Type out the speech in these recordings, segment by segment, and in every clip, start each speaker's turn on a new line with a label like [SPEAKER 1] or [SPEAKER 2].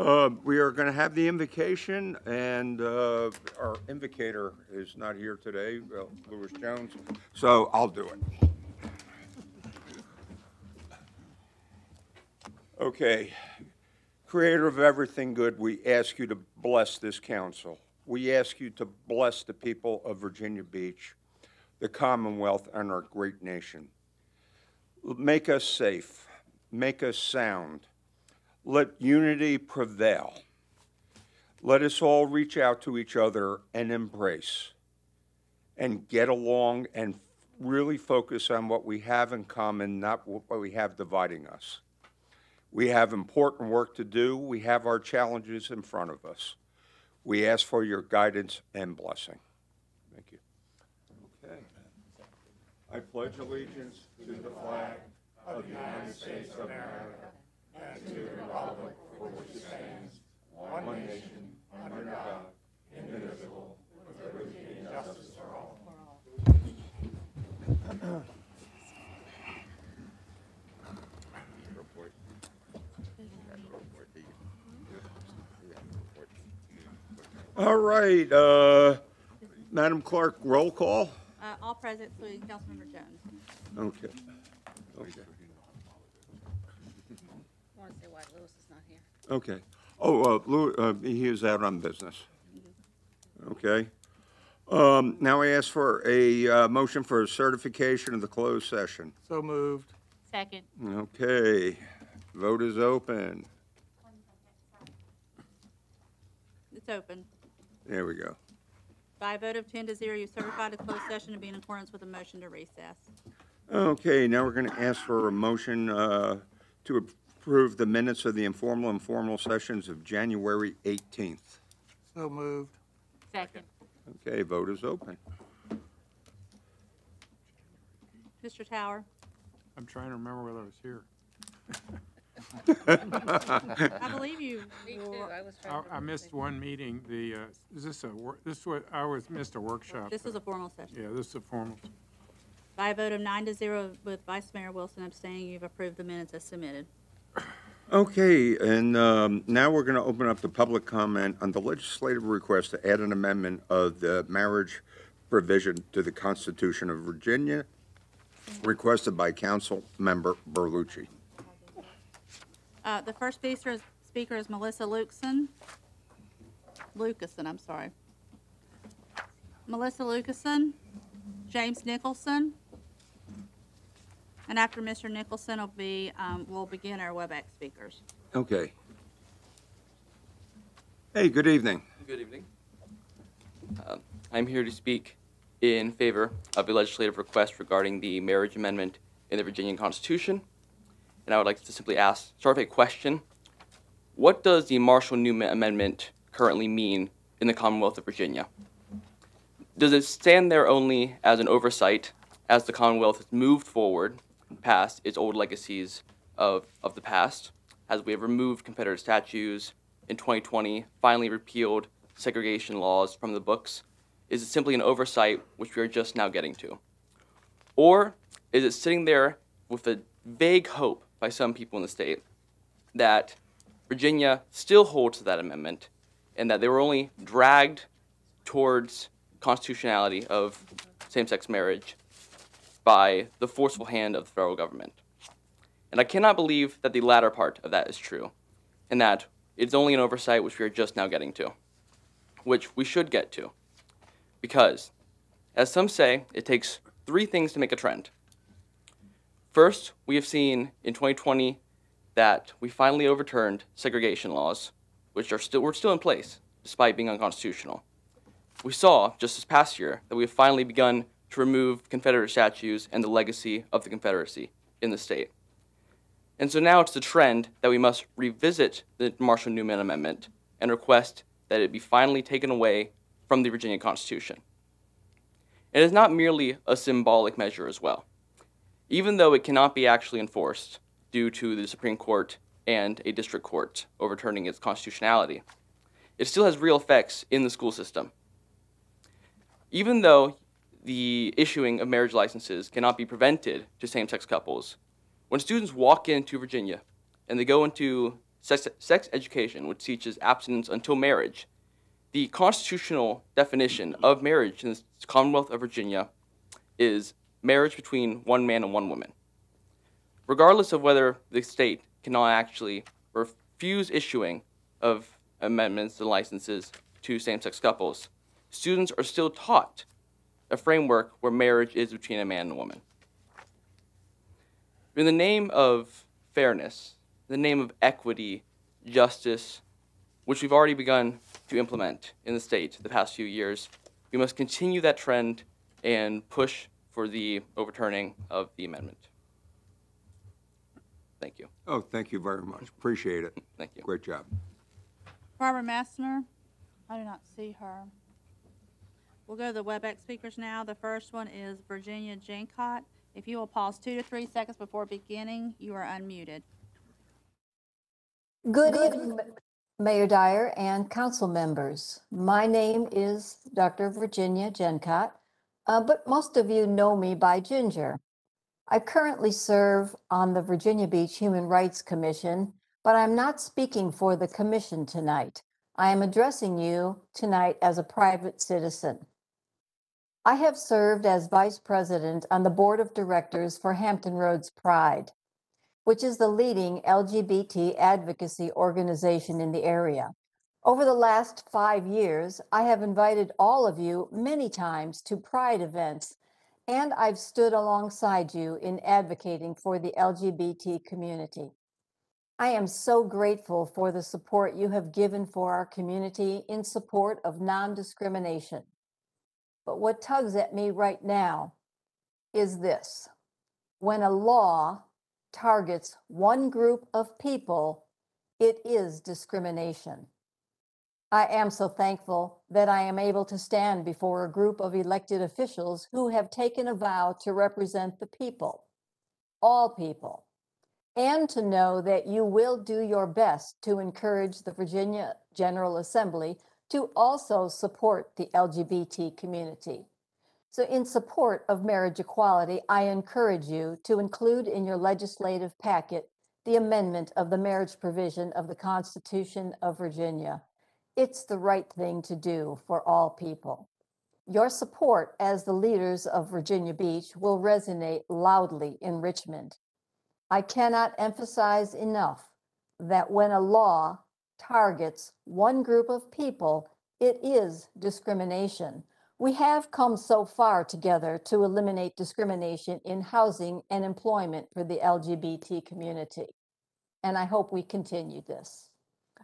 [SPEAKER 1] Uh, We are going to have the invocation, and uh, our invocator is not here today, uh, Louis Jones, so I'll do it. Okay. Creator of everything good, we ask you to bless this council. We ask you to bless the people of Virginia Beach, the Commonwealth, and our great nation. Make us safe, make us sound, let unity prevail. Let us all reach out to each other and embrace and get along and really focus on what we have in common, not what we have dividing us. We have important work to do. We have our challenges in front of us. We ask for your guidance and blessing. Thank you. Okay. I pledge allegiance to the flag of the United States of America and to the republic for which it stands, one nation, under God, indivisible, with liberty and justice for all. All right, uh, Madam Clerk, roll call?
[SPEAKER 2] Uh, All present, including Councilmember Jones.
[SPEAKER 1] Okay. Okay.
[SPEAKER 3] Want to say why Louis is not here?
[SPEAKER 1] Okay. Oh, uh, Lou, uh, he is out on business. Okay. Um, now I ask for a, uh, motion for a certification of the closed session.
[SPEAKER 4] So moved.
[SPEAKER 2] Second.
[SPEAKER 1] Okay. Vote is open.
[SPEAKER 2] It's open.
[SPEAKER 1] There we go.
[SPEAKER 2] By a vote of 10 to 0, you certify the closed session to be in accordance with the motion to recess.
[SPEAKER 1] Okay, now we're gonna ask for a motion, uh, to approve the minutes of the informal and formal sessions of January eighteenth.
[SPEAKER 4] So moved.
[SPEAKER 2] Second.
[SPEAKER 1] Okay, vote is open.
[SPEAKER 2] Mr. Tower?
[SPEAKER 5] I'm trying to remember whether I was here.
[SPEAKER 2] I believe you
[SPEAKER 3] Me too,
[SPEAKER 2] were-
[SPEAKER 3] I was trying
[SPEAKER 5] I,
[SPEAKER 3] to.
[SPEAKER 5] I missed one meeting, the, uh, is this a, wor- this was, I was, missed a workshop.
[SPEAKER 2] This is a formal session.
[SPEAKER 5] Yeah, this is a formal.
[SPEAKER 2] By a vote of 9 to 0 with Vice Mayor Wilson abstaining, you've approved the minutes as submitted.
[SPEAKER 1] Okay, and um, now we're going to open up the public comment on the legislative request to add an amendment of the marriage provision to the Constitution of Virginia, requested by Council Member Berlucchi.
[SPEAKER 2] Uh, The first speaker is, speaker is Melissa Lukeson. Lucason, I'm sorry. Melissa Lucason, James Nicholson. And after Mr. Nicholson will be, um, we'll begin our WebEx speakers.
[SPEAKER 1] Okay. Hey, good evening.
[SPEAKER 6] Good evening. Uh, I'm here to speak in favor of a legislative request regarding the marriage amendment in the Virginian Constitution. And I would like to simply ask, start with a question. What does the Marshall Newman Amendment currently mean in the Commonwealth of Virginia? Does it stand there only as an oversight as the Commonwealth has moved forward past its old legacies of, of the past, as we have removed Confederate statues, in 2020 finally repealed segregation laws from the books? Is it simply an oversight which we are just now getting to? Or is it sitting there with a vague hope by some people in the state that Virginia still holds to that amendment and that they were only dragged towards constitutionality of same sex marriage by the forceful hand of the federal government? And I cannot believe that the latter part of that is true, and that it's only an oversight which we are just now getting to, which we should get to. Because, as some say, it takes three things to make a trend. First, we have seen in 2020 that we finally overturned segregation laws, which are still were still in place despite being unconstitutional. We saw just this past year that we have finally begun to remove Confederate statues and the legacy of the Confederacy in the state. And so now it's the trend that we must revisit the Marshall Newman Amendment and request that it be finally taken away from the Virginia Constitution. It is not merely a symbolic measure as well. Even though it cannot be actually enforced due to the Supreme Court and a district court overturning its constitutionality, it still has real effects in the school system. Even though the issuing of marriage licenses cannot be prevented to same sex couples, when students walk into Virginia and they go into sex, sex education, which teaches abstinence until marriage. The constitutional definition of marriage in the Commonwealth of Virginia is marriage between one man and one woman. Regardless of whether the state cannot actually refuse issuing of amendments and licenses to same sex couples, students are still taught a framework where marriage is between a man and a woman. In the name of fairness, in the name of equity, justice, which we've already begun to implement in the state the past few years, we must continue that trend and push for the overturning of the amendment. Thank you.
[SPEAKER 1] Oh, thank you very much. Appreciate it.
[SPEAKER 6] Thank you.
[SPEAKER 1] Great job.
[SPEAKER 2] Barbara Messner, I do not see her. We'll go to the WebEx speakers now. The first one is Virginia Jancott. If you will pause two to three seconds before beginning, you are unmuted.
[SPEAKER 7] Good evening, Mayor Dyer and council members. My name is Dr. Virginia Gencott, uh, but most of you know me by Ginger. I currently serve on the Virginia Beach Human Rights Commission, but I'm not speaking for the commission tonight. I am addressing you tonight as a private citizen. I have served as vice president on the board of directors for Hampton Roads Pride which is the leading LGBT advocacy organization in the area. Over the last five years, I have invited all of you many times to Pride events, and I've stood alongside you in advocating for the LGBT community. I am so grateful for the support you have given for our community in support of non discrimination. But what tugs at me right now is this when a law targets one group of people, it is discrimination. I am so thankful that I am able to stand before a group of elected officials who have taken a vow to represent the people, all people, and to know that you will do your best to encourage the Virginia General Assembly to also support the LGBT community. So in support of marriage equality, I encourage you to include in your legislative packet the amendment of the marriage provision of the Constitution of Virginia. It's the right thing to do for all people. Your support as the leaders of Virginia Beach will resonate loudly in Richmond. I cannot emphasize enough that when a law targets one group of people, it is discrimination. We have come so far together to eliminate discrimination in housing and employment for the LGBT community. And I hope we continue this.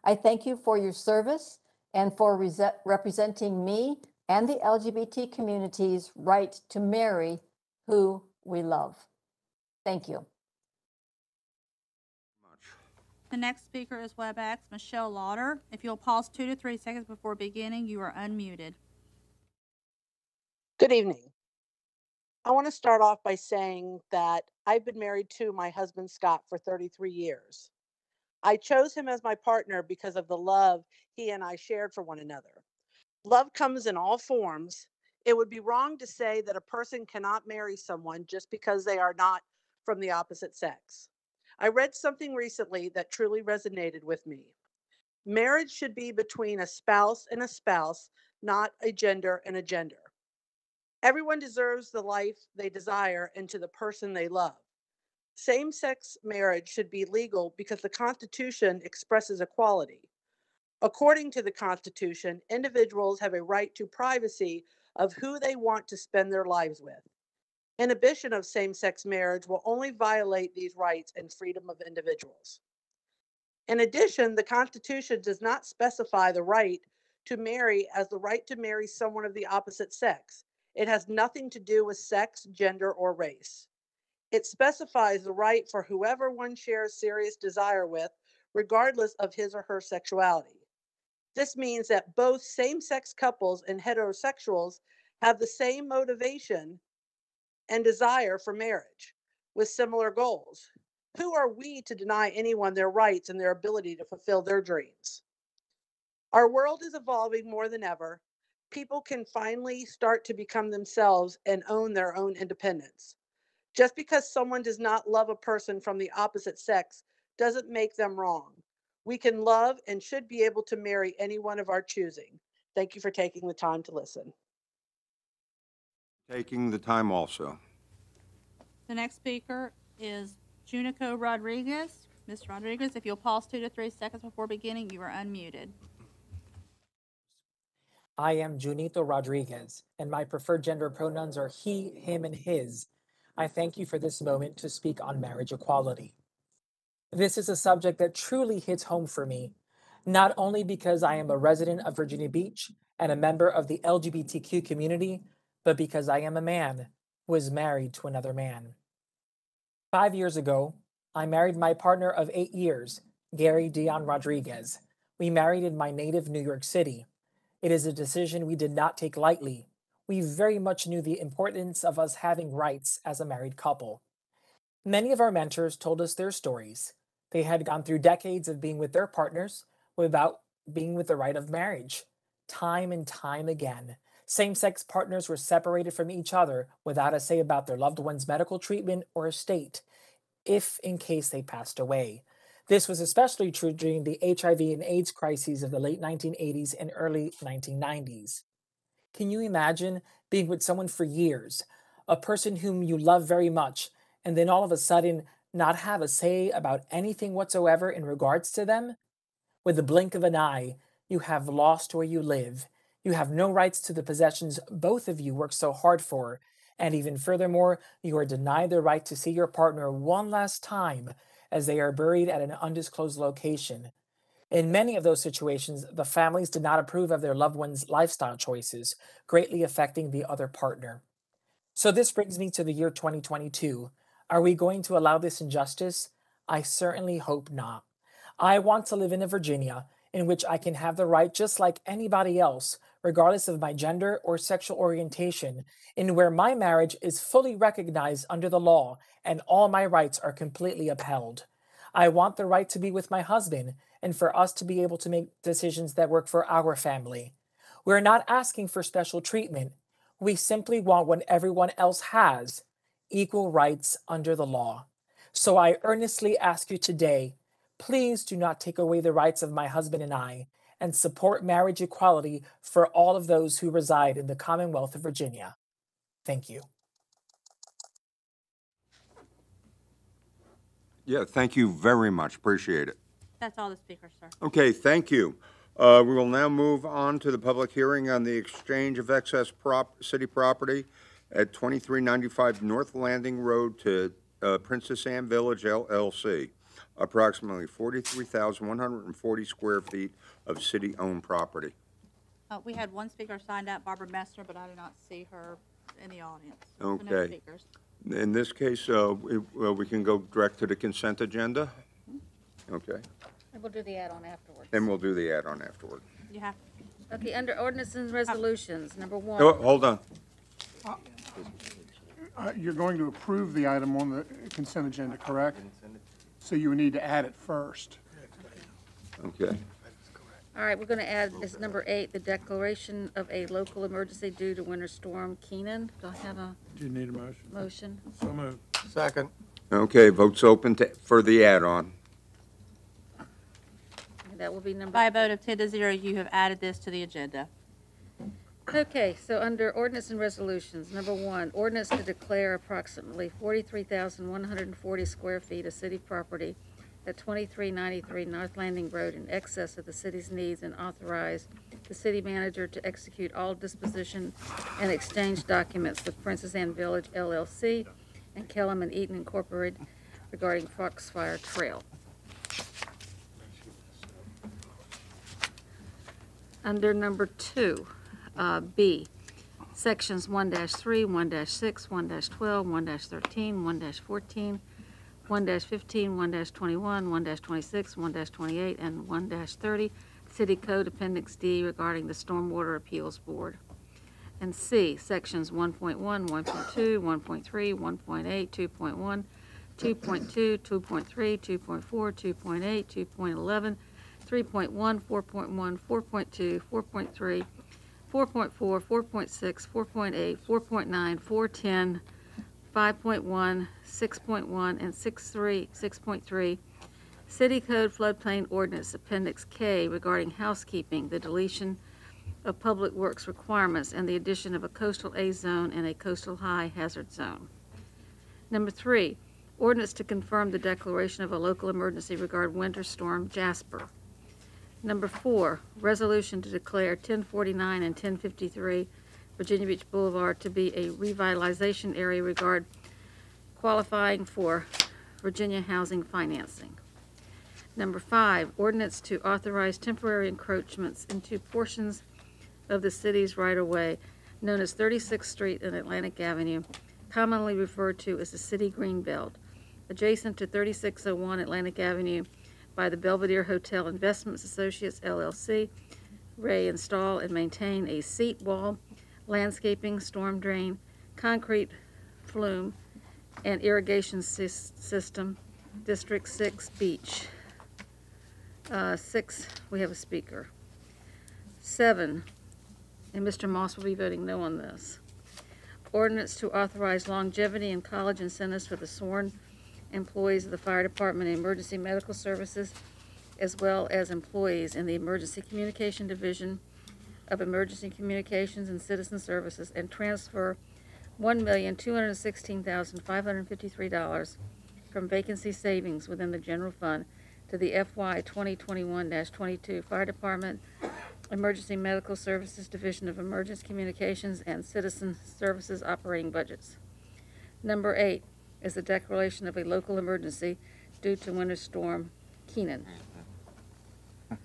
[SPEAKER 7] I thank you for your service and for rese- representing me and the LGBT community's right to marry who we love. Thank you.
[SPEAKER 2] The next speaker is WebEx, Michelle Lauder. If you'll pause two to three seconds before beginning, you are unmuted.
[SPEAKER 8] Good evening. I want to start off by saying that I've been married to my husband Scott for 33 years. I chose him as my partner because of the love he and I shared for one another. Love comes in all forms. It would be wrong to say that a person cannot marry someone just because they are not from the opposite sex. I read something recently that truly resonated with me. Marriage should be between a spouse and a spouse, not a gender and a gender. Everyone deserves the life they desire and to the person they love. Same sex marriage should be legal because the Constitution expresses equality. According to the Constitution, individuals have a right to privacy of who they want to spend their lives with. Inhibition of same sex marriage will only violate these rights and freedom of individuals. In addition, the Constitution does not specify the right to marry as the right to marry someone of the opposite sex. It has nothing to do with sex, gender, or race. It specifies the right for whoever one shares serious desire with, regardless of his or her sexuality. This means that both same sex couples and heterosexuals have the same motivation and desire for marriage with similar goals. Who are we to deny anyone their rights and their ability to fulfill their dreams? Our world is evolving more than ever, people can finally start to become themselves and own their own independence. Just because someone does not love a person from the opposite sex doesn't make them wrong. We can love and should be able to marry anyone of our choosing. Thank you for taking the time to listen.
[SPEAKER 1] Taking the time also.
[SPEAKER 2] The next speaker is Junico Rodriguez. Ms. Rodriguez, if you'll pause two to three seconds before beginning, you are unmuted.
[SPEAKER 9] I am Junito Rodriguez, and my preferred gender pronouns are he, him, and his. I thank you for this moment to speak on marriage equality. This is a subject that truly hits home for me, not only because I am a resident of Virginia Beach and a member of the LGBTQ community, but because I am a man who is married to another man. Five years ago, I married my partner of eight years, Gary Dion Rodriguez. We married in my native New York City. It is a decision we did not take lightly. We very much knew the importance of us having rights as a married couple. Many of our mentors told us their stories. They had gone through decades of being with their partners without being with the right of marriage. Time and time again, same sex partners were separated from each other without a say about their loved one's medical treatment or estate, if in case they passed away. This was especially true during the HIV and AIDS crises of the late 1980s and early 1990s. Can you imagine being with someone for years, a person whom you love very much, and then all of a sudden not have a say about anything whatsoever in regards to them? With the blink of an eye, you have lost where you live. You have no rights to the possessions both of you work so hard for. And even furthermore, you are denied the right to see your partner one last time as they are buried at an undisclosed location. In many of those situations, the families did not approve of their loved one's lifestyle choices, greatly affecting the other partner. So, this brings me to the year 2022. Are we going to allow this injustice? I certainly hope not. I want to live in a Virginia in which I can have the right, just like anybody else, regardless of my gender or sexual orientation, in where my marriage is fully recognized under the law and all my rights are completely upheld. I want the right to be with my husband and for us to be able to make decisions that work for our family. We're not asking for special treatment. We simply want what everyone else has equal rights under the law. So I earnestly ask you today please do not take away the rights of my husband and I and support marriage equality for all of those who reside in the Commonwealth of Virginia. Thank you.
[SPEAKER 1] Yeah, thank you very much. Appreciate it.
[SPEAKER 2] That's all the speakers, sir.
[SPEAKER 1] Okay, thank you. Uh, We will now move on to the public hearing on the exchange of excess prop, city property at 2395 North Landing Road to uh, Princess Anne Village LLC, approximately 43,140 square feet of city-owned property.
[SPEAKER 2] Uh, we had one speaker signed up, Barbara Messner, but I do not see her in the audience. So no
[SPEAKER 1] Okay.
[SPEAKER 2] speakers.
[SPEAKER 1] In this case, uh, we well, we can go direct to the consent agenda? Okay,
[SPEAKER 3] And we'll do the add-on afterwards.
[SPEAKER 1] and we'll do the add-on afterward.
[SPEAKER 2] You have,
[SPEAKER 3] Okay, under ordinances and resolutions, number
[SPEAKER 1] Oh,
[SPEAKER 3] one,
[SPEAKER 1] Hold on.
[SPEAKER 4] Uh, You're going to approve the item on the consent agenda, correct? So you would need to add it first.
[SPEAKER 1] Okay.
[SPEAKER 3] all right, we're gonna add, as number eight, the declaration of a local emergency due to winter storm Kenan. Do I have a
[SPEAKER 5] Do you need a motion?
[SPEAKER 3] motion?
[SPEAKER 5] So moved.
[SPEAKER 4] Second.
[SPEAKER 1] Okay, votes open to- for the add-on.
[SPEAKER 3] That will be number.
[SPEAKER 2] by a vote of ten to zero, you have added this to the agenda.
[SPEAKER 3] Okay, so under ordinance and resolutions, number one, ordinance to declare approximately forty-three thousand one hundred and forty square feet of city property at twenty-three ninety-three North Landing Road in excess of the city's needs and authorize the city manager to execute all disposition and exchange documents with Princess Anne Village LLC and Kellum and Eaton Incorporated regarding Foxfire Trail. Under number two, uh, B, sections 1-3, 1-6, 1-12, 1-13, 1-14, 1-15, 1-21, 1-26, 1-28, and 1-30, City Code Appendix D regarding the Stormwater Appeals Board. And C, sections 1.1, 1.2, 1.3, 1.8, 2.1, 2.2, 2.3, 2.4, 2.8, 2.11, 3.1, 4.1, 4.2, 4.3, 4.4, 4.6, 4.8, 4.9, 4.10, 5.1, 6.1, and 6.3, 6.3, City Code Floodplain Ordinance Appendix K regarding housekeeping, the deletion of public works requirements, and the addition of a coastal A zone and a coastal high hazard zone. Number three, ordinance to confirm the declaration of a local emergency regarding Winter Storm Jasper. Number four, resolution to declare 1049 and 1053 Virginia Beach Boulevard to be a revitalization area regard qualifying for Virginia housing financing. Number five, ordinance to authorize temporary encroachments into portions of the city's right-of-way known as 36th Street and Atlantic Avenue, commonly referred to as the City Greenbelt, adjacent to 3601 Atlantic Avenue by the Belvedere Hotel Investments Associates LLC. Ray install and maintain a seat wall, landscaping, storm drain, concrete flume, and irrigation sys- system, District 6 Beach. Uh, Six, we have a speaker. Seven, and Mr. Moss will be voting no on this. Ordinance to authorize longevity and college incentives for the sworn employees of the fire department and emergency medical services, as well as employees in the Emergency Communication Division of Emergency Communications and Citizen Services, and transfer one million, two hundred and sixteen thousand, five hundred and fifty-three dollars from vacancy savings within the general fund to the FY 2021-22 Fire Department Emergency Medical Services Division of Emergency Communications and Citizen Services operating budgets. Number eight is the declaration of a local emergency due to Winter Storm Kenan.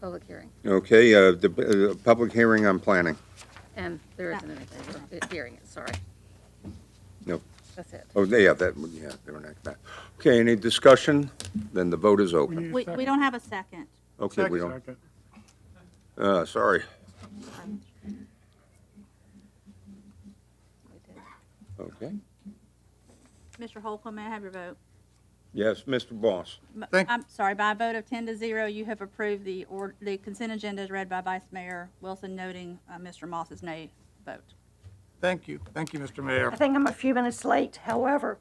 [SPEAKER 3] Public hearing,
[SPEAKER 1] Okay, uh, the, uh, public hearing on planning.
[SPEAKER 3] and there isn't anything, we're hearing it, sorry.
[SPEAKER 1] Nope.
[SPEAKER 3] That's it.
[SPEAKER 1] Oh, yeah, that, yeah, they were not that. Okay, any discussion? Then the vote is
[SPEAKER 4] We
[SPEAKER 1] open.
[SPEAKER 4] need a
[SPEAKER 2] We,
[SPEAKER 4] second.
[SPEAKER 2] we don't have a second.
[SPEAKER 1] Okay, we don't,
[SPEAKER 4] Second.
[SPEAKER 1] uh, sorry. Okay,
[SPEAKER 2] Mr. Holcomb, may I have your vote?
[SPEAKER 1] yes, Mr. Boss.
[SPEAKER 2] M-
[SPEAKER 5] Thank-
[SPEAKER 2] I'm sorry, by a vote of 10 to 0, you have approved the, or, the consent agenda as read by Vice Mayor Wilson, noting uh, Mr. Moss's nay vote.
[SPEAKER 5] Thank you. Thank you, Mr. Mayor.
[SPEAKER 10] I think I'm a few minutes late. However,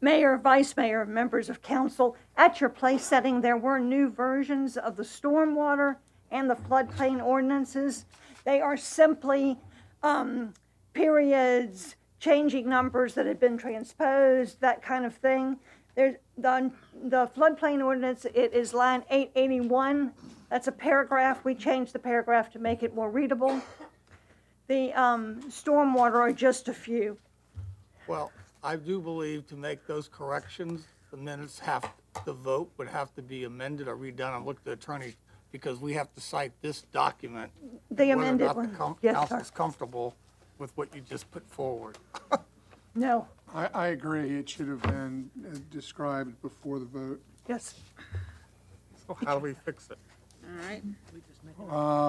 [SPEAKER 10] Mayor, Vice Mayor, members of council, at your place setting, there were new versions of the stormwater and the floodplain ordinances. They are simply um, periods, changing numbers that had been transposed, that kind of thing. There's, the, the floodplain ordinance, it is line 881. That's a paragraph. We changed the paragraph to make it more readable. The um, stormwater are just a few.
[SPEAKER 11] Well, I do believe to make those corrections, the minutes have, the vote would have to be amended or redone. I looked at the attorney because we have to cite this document.
[SPEAKER 10] The amended one. Yes, sir.
[SPEAKER 11] council's comfortable with what you just put forward.
[SPEAKER 10] No,
[SPEAKER 4] I, I agree. It should have been uh, described before the vote.
[SPEAKER 10] yes.
[SPEAKER 11] So how do we fix it?
[SPEAKER 3] All right,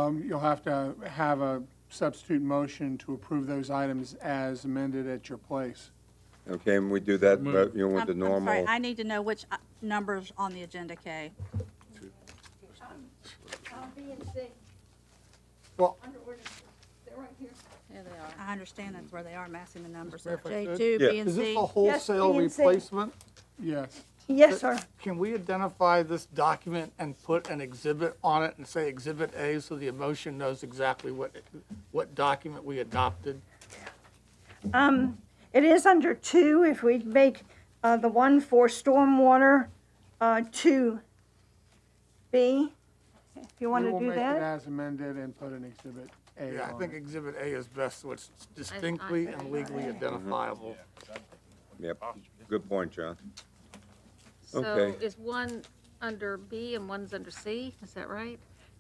[SPEAKER 4] Um, You'll have to have a substitute motion to approve those items as amended at your place.
[SPEAKER 1] Okay, and we do that, but, you know, with the
[SPEAKER 2] I'm- I'm sorry,
[SPEAKER 1] normal,
[SPEAKER 2] I need to know which uh, numbers on the agenda, Kay.
[SPEAKER 11] Well,
[SPEAKER 3] here they are.
[SPEAKER 2] I understand that's where they are, massing the numbers.
[SPEAKER 11] Mayor, if I could?
[SPEAKER 2] J2,
[SPEAKER 1] Yeah.
[SPEAKER 2] B, and
[SPEAKER 11] is this
[SPEAKER 2] C.
[SPEAKER 11] a wholesale
[SPEAKER 10] B and C.
[SPEAKER 11] replacement?
[SPEAKER 4] Yes.
[SPEAKER 10] Yes, sir.
[SPEAKER 11] Can we identify this document and put an exhibit on it and say Exhibit A so the emotion knows exactly what, what document we adopted?
[SPEAKER 10] Um, it is under two, if we make, uh, the one for stormwater, uh, two B, if you want
[SPEAKER 4] We
[SPEAKER 10] to
[SPEAKER 4] will
[SPEAKER 10] do
[SPEAKER 4] make it
[SPEAKER 10] that.
[SPEAKER 4] as amended and put an exhibit A
[SPEAKER 11] Yeah, I
[SPEAKER 4] on
[SPEAKER 11] think
[SPEAKER 4] it.
[SPEAKER 11] Exhibit A is best, so it's distinctly and legally identifiable.
[SPEAKER 1] yep, good point, John.
[SPEAKER 3] So
[SPEAKER 1] Okay.
[SPEAKER 3] is one under B and one's under C, is that right?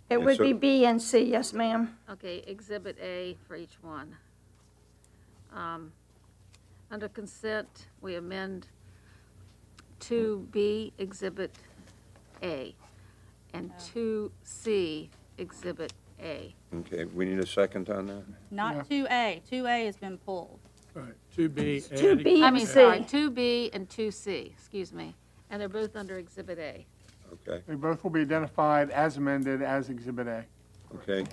[SPEAKER 10] It would
[SPEAKER 1] so-
[SPEAKER 10] be B and C, yes, ma'am.
[SPEAKER 3] Okay, Exhibit A for each one. Um, Under consent, we amend 2B Exhibit A and 2C Exhibit A.
[SPEAKER 1] Okay, we need a second on that?
[SPEAKER 2] Not 2A. 2A has been pulled.
[SPEAKER 5] Right, two B.
[SPEAKER 10] Two B
[SPEAKER 3] I
[SPEAKER 10] and
[SPEAKER 3] mean, sorry,
[SPEAKER 10] C.
[SPEAKER 3] 2B and 2C, excuse me, and they're both under Exhibit A.
[SPEAKER 1] Okay,
[SPEAKER 4] They both will be identified as amended as Exhibit A.
[SPEAKER 1] okay.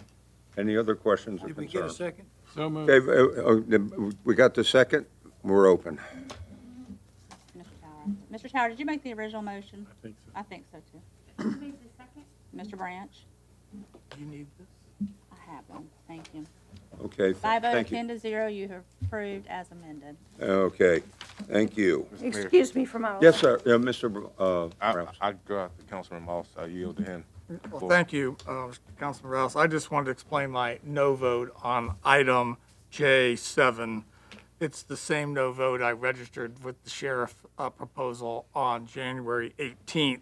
[SPEAKER 1] Any other questions or
[SPEAKER 11] Did we get a
[SPEAKER 1] concerns?
[SPEAKER 11] second?
[SPEAKER 5] So moved.
[SPEAKER 1] Okay, uh, uh, the- we got the second, we're open.
[SPEAKER 2] Mr. Tower. Mr. Tower, did you make the original motion?
[SPEAKER 5] I think so.
[SPEAKER 2] I think so too. Mr. Branch?
[SPEAKER 11] You need this?
[SPEAKER 2] I have one, thank you.
[SPEAKER 1] Okay, th-
[SPEAKER 2] Five oh,
[SPEAKER 1] thank you.
[SPEAKER 2] ten to zero, you have approved as amended.
[SPEAKER 1] Okay, thank you.
[SPEAKER 10] Excuse me for my.
[SPEAKER 1] Yes, sir, Uh, Mr. Br- uh,
[SPEAKER 12] I,
[SPEAKER 1] Rouse.
[SPEAKER 12] I go after Councilman Moss. I yield to him.
[SPEAKER 11] Well, thank you, uh, Councilman Rouse. I just wanted to explain my no vote on item J7. It's the same no vote I registered with the sheriff uh, proposal on January 18th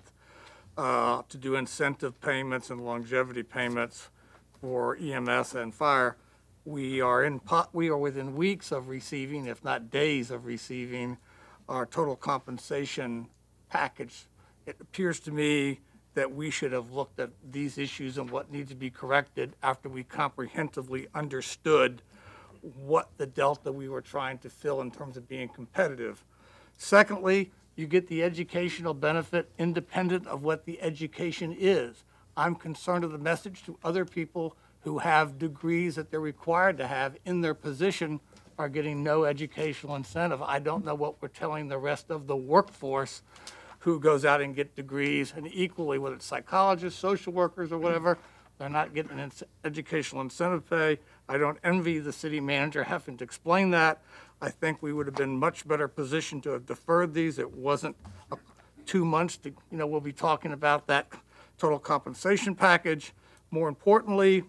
[SPEAKER 11] uh, to do incentive payments and longevity payments for EMS and fire. We are in, po- we are within weeks of receiving, if not days of receiving, our total compensation package. It appears to me that we should have looked at these issues and what needs to be corrected after we comprehensively understood what the delta we were trying to fill in terms of being competitive. Secondly, you get the educational benefit independent of what the education is. I'm concerned of the message to other people who have degrees that they're required to have in their position are getting no educational incentive. I don't know what we're telling the rest of the workforce who goes out and get degrees, and equally, whether it's psychologists, social workers, or whatever, they're not getting an educational incentive pay. I don't envy the city manager having to explain that. I think we would have been much better positioned to have deferred these. It wasn't two months to, you know, we'll be talking about that total compensation package. More importantly,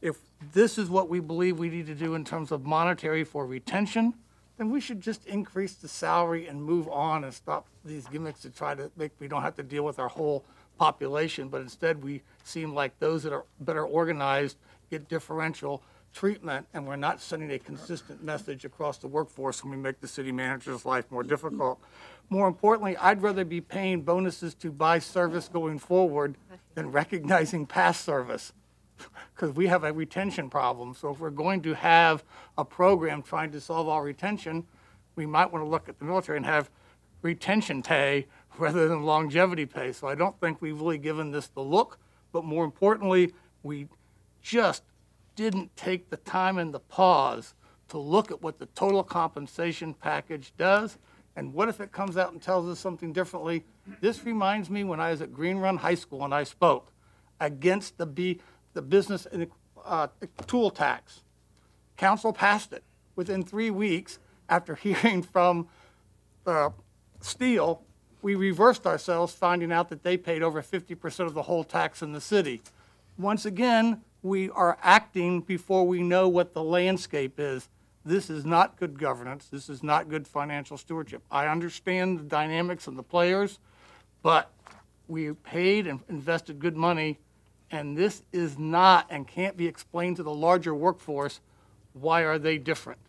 [SPEAKER 11] if this is what we believe we need to do in terms of monetary for retention, then we should just increase the salary and move on and stop these gimmicks to try to make, we don't have to deal with our whole population, but instead we seem like those that are better organized get differential treatment, and we're not sending a consistent message across the workforce when we make the city manager's life more difficult. More importantly, I'd rather be paying bonuses to buy service going forward than recognizing past service because we have a retention problem. So if we're going to have a program trying to solve our retention, we might want to look at the military and have retention pay rather than longevity pay. So I don't think we've really given this the look, but more importantly, we just didn't take the time and the pause to look at what the total compensation package does. And what if it comes out and tells us something differently? This reminds me when I was at Green Run High School and I spoke against the B, the business uh, tool tax. Council passed it within three weeks after hearing from uh, Steel. We reversed ourselves, finding out that they paid over 50% of the whole tax in the city. Once again, we are acting before we know what the landscape is. This is not good governance. This is not good financial stewardship. I understand the dynamics and the players, but we paid and invested good money, and this is not and can't be explained to the larger workforce. Why are they different?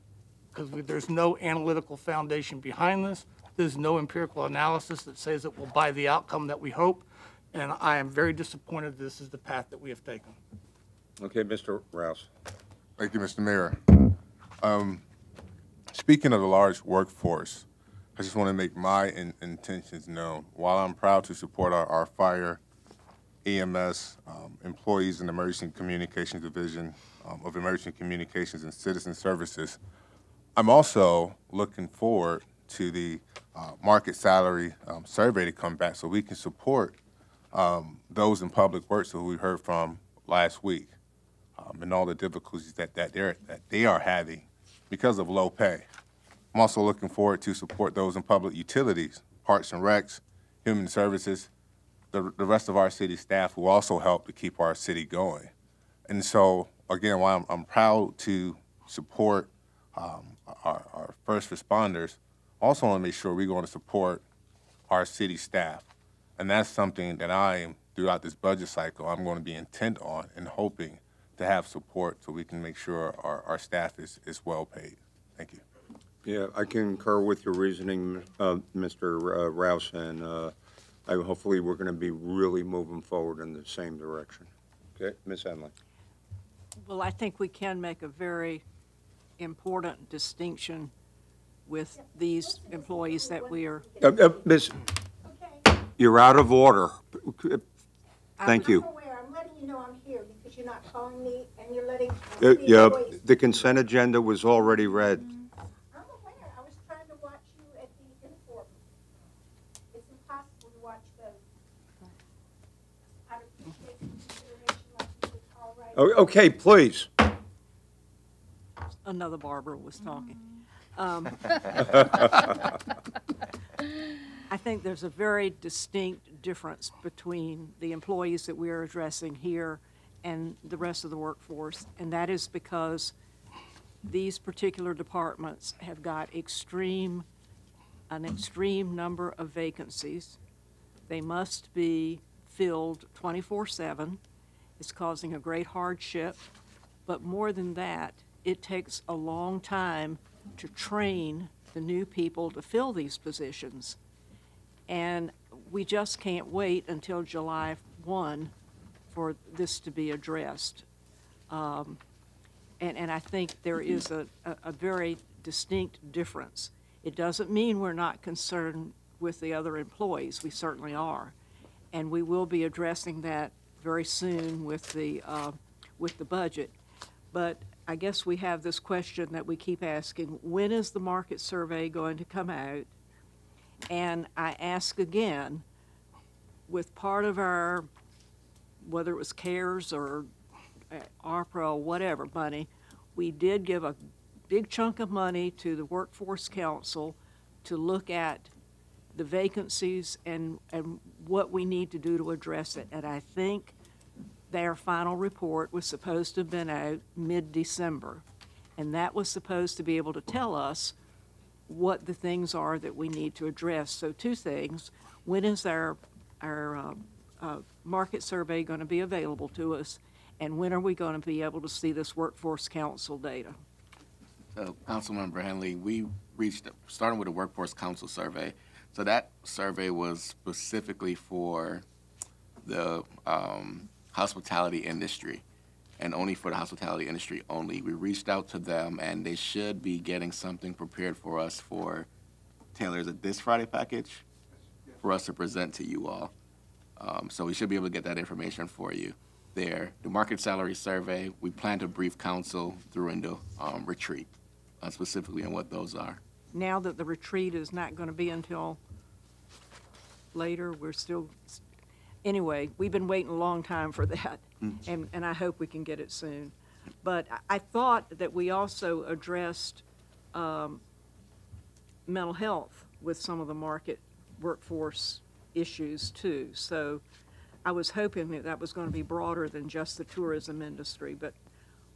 [SPEAKER 11] Because there's no analytical foundation behind this. There's no empirical analysis that says it will buy the outcome that we hope. And I am very disappointed this is the path that we have taken.
[SPEAKER 1] Okay, Mr. Rouse.
[SPEAKER 12] Thank you, Mr. Mayor. Um, Speaking of the large workforce, I just want to make my in- intentions known. While I'm proud to support our, our fire, EMS, um, employees in the Emergency Communications Division um, of Emergency Communications and Citizen Services, I'm also looking forward to the uh, market salary um, survey to come back so we can support um, those in public works who we heard from last week um, and all the difficulties that, that, they're, that they are having because of low pay. I'm also looking forward to support those in public utilities, parks and recs, human services, the, the rest of our city staff who also help to keep our city going. And so, again, while I'm, I'm proud to support um, our, our first responders, also want to make sure we're going to support our city staff. And that's something that I am, throughout this budget cycle, I'm going to be intent on and hoping to have support so we can make sure our, our staff is, is well paid. Thank you.
[SPEAKER 1] Yeah, I concur with your reasoning, uh, Mr. Rouse, and uh, I- hopefully we're going to be really moving forward in the same direction. Okay, Ms. Henley?
[SPEAKER 13] Well, I think we can make a very important distinction with these employees that we are.
[SPEAKER 1] Uh, uh, Ms., you're out of order. Thank you.
[SPEAKER 14] I'm aware, I'm letting you know I'm here because you're not calling me and you're letting.
[SPEAKER 1] Uh, Yeah,
[SPEAKER 14] voice.
[SPEAKER 1] the consent agenda was already read.
[SPEAKER 14] I'm
[SPEAKER 1] Okay, please.
[SPEAKER 13] Another Barbara was talking. Um, I think there's a very distinct difference between the employees that we're addressing here and the rest of the workforce, and that is because these particular departments have got extreme, an extreme number of vacancies. They must be filled 24/7. It's causing a great hardship, but more than that, it takes a long time to train the new people to fill these positions. And we just can't wait until July 1 for this to be addressed. Um, And, and I think there is a, a, a very distinct difference. It doesn't mean we're not concerned with the other employees, we certainly are. And we will be addressing that very soon with the, uh, with the budget. But I guess we have this question that we keep asking, when is the market survey going to come out? And I ask again, with part of our, whether it was CARES or uh, ARPA, or whatever money, we did give a big chunk of money to the Workforce Council to look at the vacancies and, and what we need to do to address it. And I think their final report was supposed to have been out mid-December. And that was supposed to be able to tell us what the things are that we need to address. So two things, when is our, our uh, uh, market survey going to be available to us? And when are we going to be able to see this workforce council data?
[SPEAKER 15] So, Councilmember Henley, we reached, starting with a workforce council survey. So that survey was specifically for the um, hospitality industry and only for the hospitality industry only. We reached out to them and they should be getting something prepared for us for, Taylor's this Friday package? For us to present to you all. Um, so we should be able to get that information for you there. The market salary survey, we plan to brief council through the um, retreat, uh, specifically on what those are.
[SPEAKER 13] Now that the retreat is not going to be until later, we're still, anyway, we've been waiting a long time for that. And, and I hope we can get it soon. But I, I thought that we also addressed, um, mental health with some of the market workforce issues too. So I was hoping that that was going to be broader than just the tourism industry, but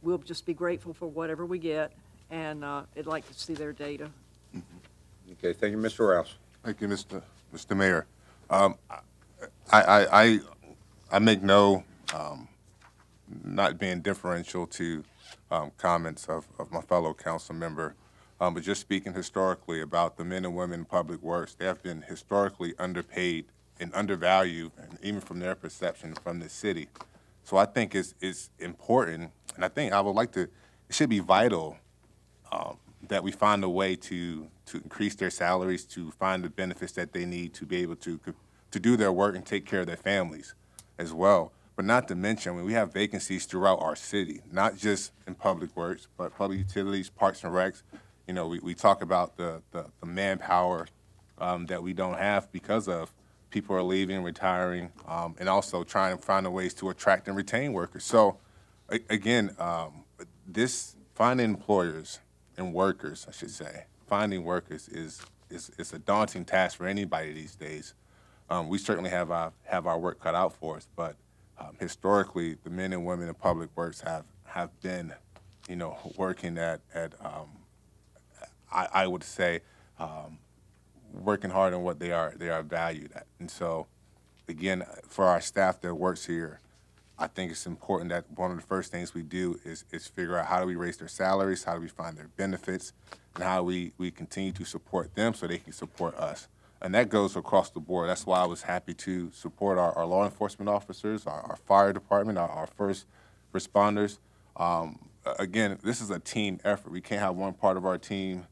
[SPEAKER 13] we'll just be grateful for whatever we get, and uh, I'd like to see their data.
[SPEAKER 1] Okay, thank you, Mr. Rouse.
[SPEAKER 12] Thank you, Mr. Mr. Mayor. Um, I, I, I, I make no, um, not being differential to, um, comments of, of my fellow council member, um, but just speaking historically about the men and women in public works, they have been historically underpaid and undervalued, and even from their perception from the city. So I think it's, it's important, and I think I would like to, it should be vital um, that we find a way to to increase their salaries, to find the benefits that they need to be able to to do their work and take care of their families as well. But not to mention, when we have vacancies throughout our city, not just in public works, but public utilities, parks and recs. You know, we, we talk about the, the, the manpower um, that we don't have because of people are leaving, retiring, um, and also trying to find ways to attract and retain workers. So, a- again, um, this finding employers and workers, I should say, finding workers is is is a daunting task for anybody these days. Um, we certainly have our have our work cut out for us, but um, historically, the men and women in public works have have been, you know, working at at um, I, I would say um, working hard on what they are they are valued at, and so again, for our staff that works here, I think it's important that one of the first things we do is, is figure out how do we raise their salaries, how do we find their benefits, and how we, we continue to support them so they can support us. And that goes across the board. That's why I was happy to support our, our law enforcement officers, our, our fire department, our, our first responders. Um, again, this is a team effort. We can't have one part of our team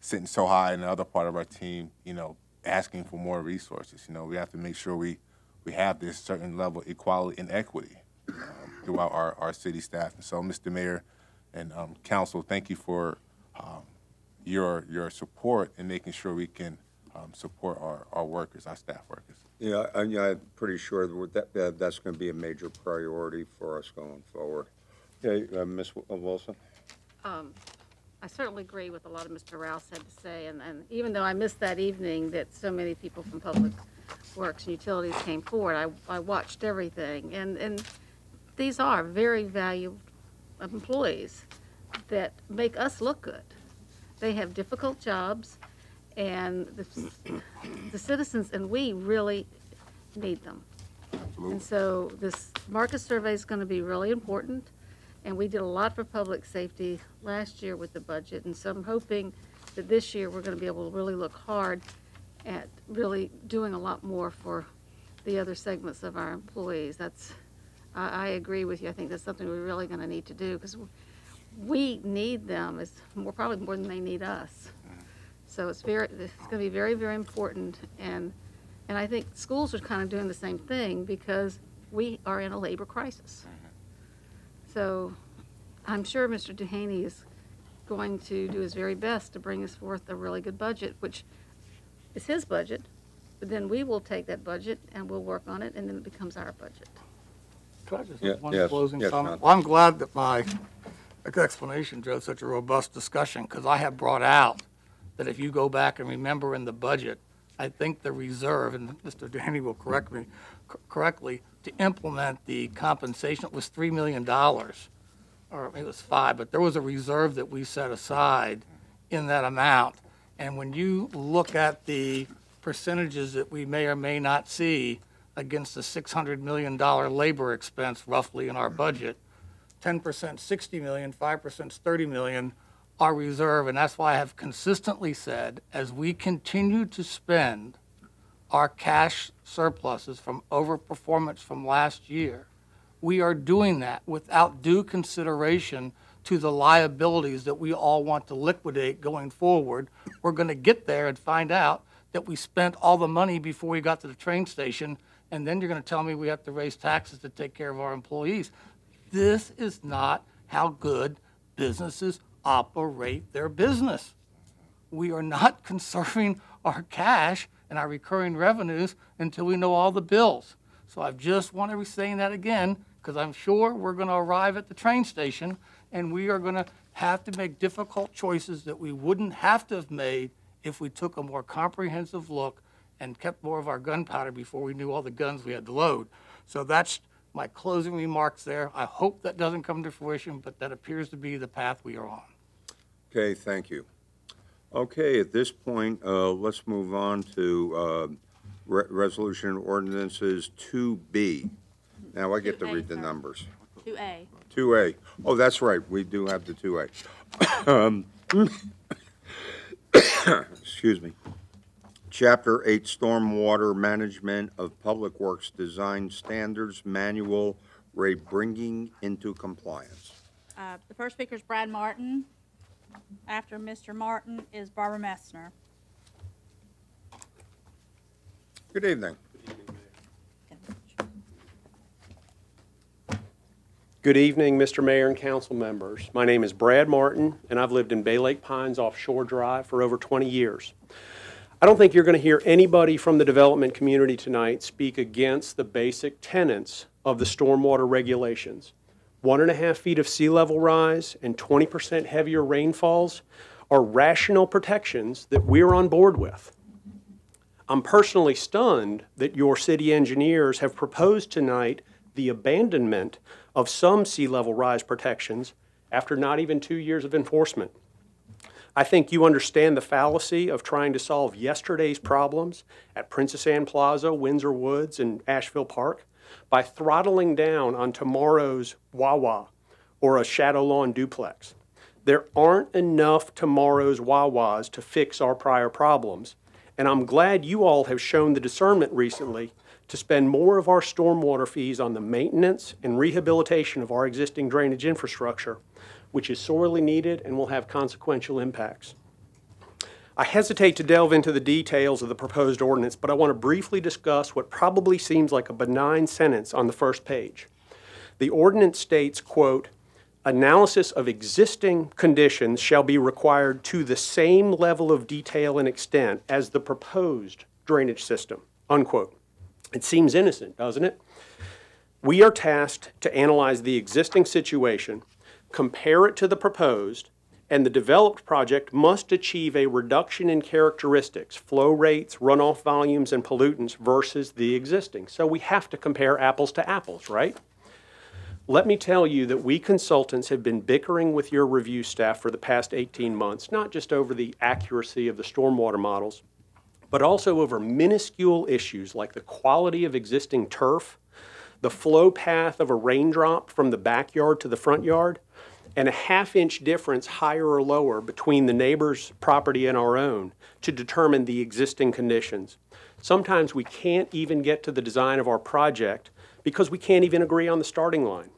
[SPEAKER 12] sitting so high in the other part of our team, you know, asking for more resources. You know, we have to make sure we, we have this certain level of equality and equity um, throughout our, our city staff. And so, Mr. Mayor and um, council, thank you for um, your your support in making sure we can um, support our, our workers, our staff workers.
[SPEAKER 1] Yeah, I- yeah, I'm pretty sure that, that- that, that's gonna be a major priority for us going forward. Okay, uh, Ms. Uh, Wilson?
[SPEAKER 3] Um, I certainly agree with a lot of Mr. Rouse had to say, and, and even though I missed that evening that so many people from Public Works and Utilities came forward, I, I watched everything, and, and these are very valued employees that make us look good. They have difficult jobs, and the, the citizens and we really need them. And so this market survey is going to be really important, and we did a lot for public safety last year with the budget, and so I'm hoping that this year we're going to be able to really look hard at really doing a lot more for the other segments of our employees. That's, I, I agree with you. I think that's something we're really going to need to do, because we need them, it's more, probably more than they need us. Mm-hmm. So it's very, it's going to be very, very important, and, and I think schools are kind of doing the same thing, because we are in a labor crisis. Mm-hmm. So I'm sure Mr. Duhaney is going to do his very best to bring us forth a really good budget, which is his budget, but then we will take that budget and we'll work on it, and then it becomes our budget.
[SPEAKER 11] Could I just
[SPEAKER 1] Yeah,
[SPEAKER 11] have one
[SPEAKER 1] yes,
[SPEAKER 11] closing
[SPEAKER 1] yes,
[SPEAKER 11] comment?
[SPEAKER 1] John.
[SPEAKER 11] Well, I'm glad that my explanation drove such a robust discussion, because I have brought out that if you go back and remember in the budget, I think the reserve, and Mr. Duhaney will correct me c- correctly, to implement the compensation, it was $3 million, or maybe it was five, but there was a reserve that we set aside in that amount. And when you look at the percentages that we may or may not see against the $600 million labor expense roughly in our budget, 10% 60 million, 5% 30 million are reserve, and that's why I have consistently said, as we continue to spend our cash surpluses from overperformance from last year, we are doing that without due consideration to the liabilities that we all want to liquidate going forward. We're going to get there and find out that we spent all the money before we got to the train station, and then you're going to tell me we have to raise taxes to take care of our employees. This is not how good businesses operate their business. We are not conserving our cash and our recurring revenues until we know all the bills. So I just want to be saying that again, because I'm sure we're going to arrive at the train station and we are going to have to make difficult choices that we wouldn't have to have made if we took a more comprehensive look and kept more of our gunpowder before we knew all the guns we had to load. So that's my closing remarks there. I hope that doesn't come to fruition, but that appears to be the path we are on.
[SPEAKER 1] Okay, thank you. Okay, at this point, uh, let's move on to uh, re- Resolution Ordinances 2B. Now I get to
[SPEAKER 2] 2A,
[SPEAKER 1] read the
[SPEAKER 2] sir.
[SPEAKER 1] numbers.
[SPEAKER 2] Two A.
[SPEAKER 1] 2A. Oh, that's right, we do have the 2A. Um, Excuse me. Chapter 8 Stormwater Management of Public Works Design Standards Manual, Ray bringing into compliance.
[SPEAKER 2] Uh, the first speaker is Brad Martin. After Mr. Martin is Barbara Messner.
[SPEAKER 1] Good evening.
[SPEAKER 16] Good evening, Mr. Mayor and council members. My name is Brad Martin, and I've lived in Bay Lake Pines offshore drive for over 20 years. I don't think you're going to hear anybody from the development community tonight speak against the basic tenets of the stormwater regulations. One and a half feet of sea level rise and 20% heavier rainfalls are rational protections that we're on board with. I'm personally stunned that your city engineers have proposed tonight the abandonment of some sea level rise protections after not even two years of enforcement. I think you understand the fallacy of trying to solve yesterday's problems at Princess Anne Plaza, Windsor Woods, and Ashville Park by throttling down on tomorrow's Wawa or a Shadow Lawn duplex. There aren't enough tomorrow's Wawas to fix our prior problems, and I'm glad you all have shown the discernment recently to spend more of our stormwater fees on the maintenance and rehabilitation of our existing drainage infrastructure, which is sorely needed and will have consequential impacts. I hesitate to delve into the details of the proposed ordinance, but I want to briefly discuss what probably seems like a benign sentence on the first page. The ordinance states, quote, analysis of existing conditions shall be required to the same level of detail and extent as the proposed drainage system, unquote. It seems innocent, doesn't it? We are tasked to analyze the existing situation, compare it to the proposed, and the developed project must achieve a reduction in characteristics, flow rates, runoff volumes, and pollutants versus the existing. So we have to compare apples to apples, right? Let me tell you that we consultants have been bickering with your review staff for the past 18 months, not just over the accuracy of the stormwater models, but also over minuscule issues like the quality of existing turf, the flow path of a raindrop from the backyard to the front yard, and a half inch difference higher or lower between the neighbor's property and our own to determine the existing conditions. Sometimes we can't even get to the design of our project because we can't even agree on the starting line.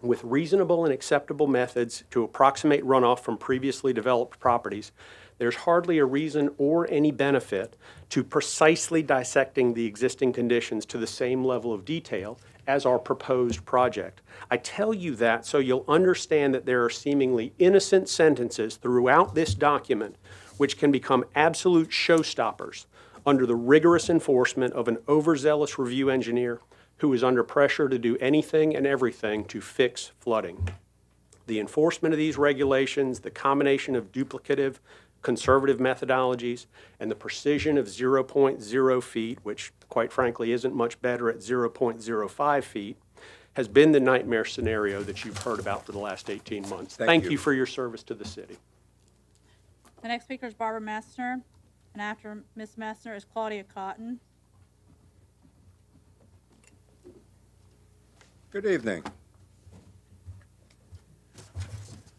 [SPEAKER 16] With reasonable and acceptable methods to approximate runoff from previously developed properties, there's hardly a reason or any benefit to precisely dissecting the existing conditions to the same level of detail as our proposed project. I tell you that so you'll understand that there are seemingly innocent sentences throughout this document which can become absolute showstoppers under the rigorous enforcement of an overzealous review engineer who is under pressure to do anything and everything to fix flooding. The enforcement of these regulations, the combination of duplicative, conservative methodologies, and the precision of 0.0 feet, which quite frankly isn't much better at 0.05 feet, has been the nightmare scenario that you've heard about for the last 18 months.
[SPEAKER 1] Thank
[SPEAKER 16] Thank
[SPEAKER 1] you.
[SPEAKER 16] you for your service to the city.
[SPEAKER 2] The next speaker is Barbara Messner, and after Ms. Messner is Claudia Cotton.
[SPEAKER 1] Good evening.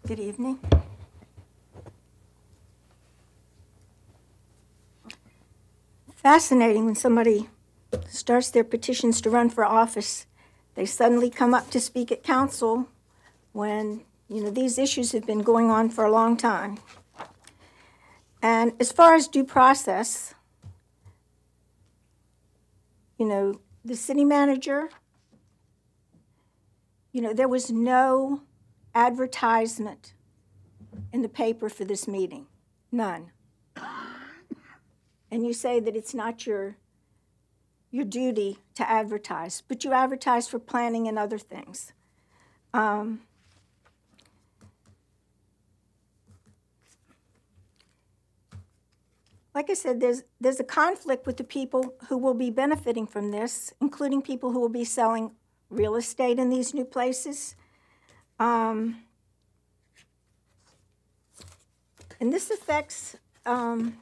[SPEAKER 14] Good evening. Fascinating when somebody starts their petitions to run for office, they suddenly come up to speak at council when, you know, these issues have been going on for a long time. And as far as due process, you know, the city manager, you know, there was no advertisement in the paper for this meeting, none. And you say that it's not your, your duty to advertise, but you advertise for planning and other things. Um, like I said, there's, there's a conflict with the people who will be benefiting from this, including people who will be selling real estate in these new places. Um, and this affects, um,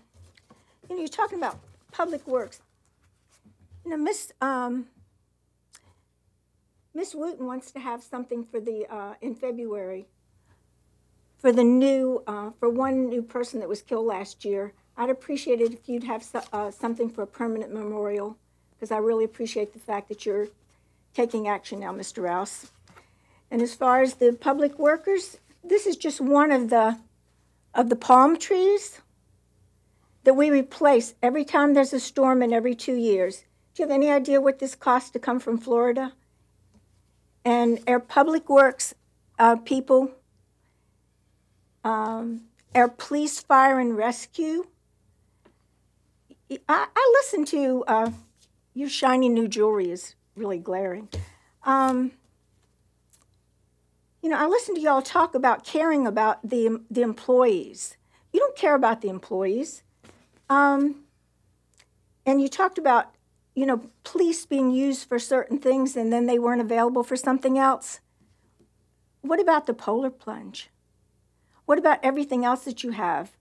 [SPEAKER 14] you know, you're talking about public works. You know, Miss um, Miss Wooten wants to have something for the uh, in February for the new uh, for one new person that was killed last year. I'd appreciate it if you'd have so, uh, something for a permanent memorial because I really appreciate the fact that you're taking action now, Mr. Rouse. And as far as the public workers, this is just one of the of the palm trees that we replace every time there's a storm and every two years. Do you have any idea what this costs to come from Florida? And our public works uh, people, um, our police, fire, and rescue. I, I listen to uh, your shiny new jewelry is really glaring. Um, you know, I listen to y'all talk about caring about the the employees. You don't care about the employees. Um, and you talked about, you know, police being used for certain things and then they weren't available for something else. What about the polar plunge? What about everything else that you have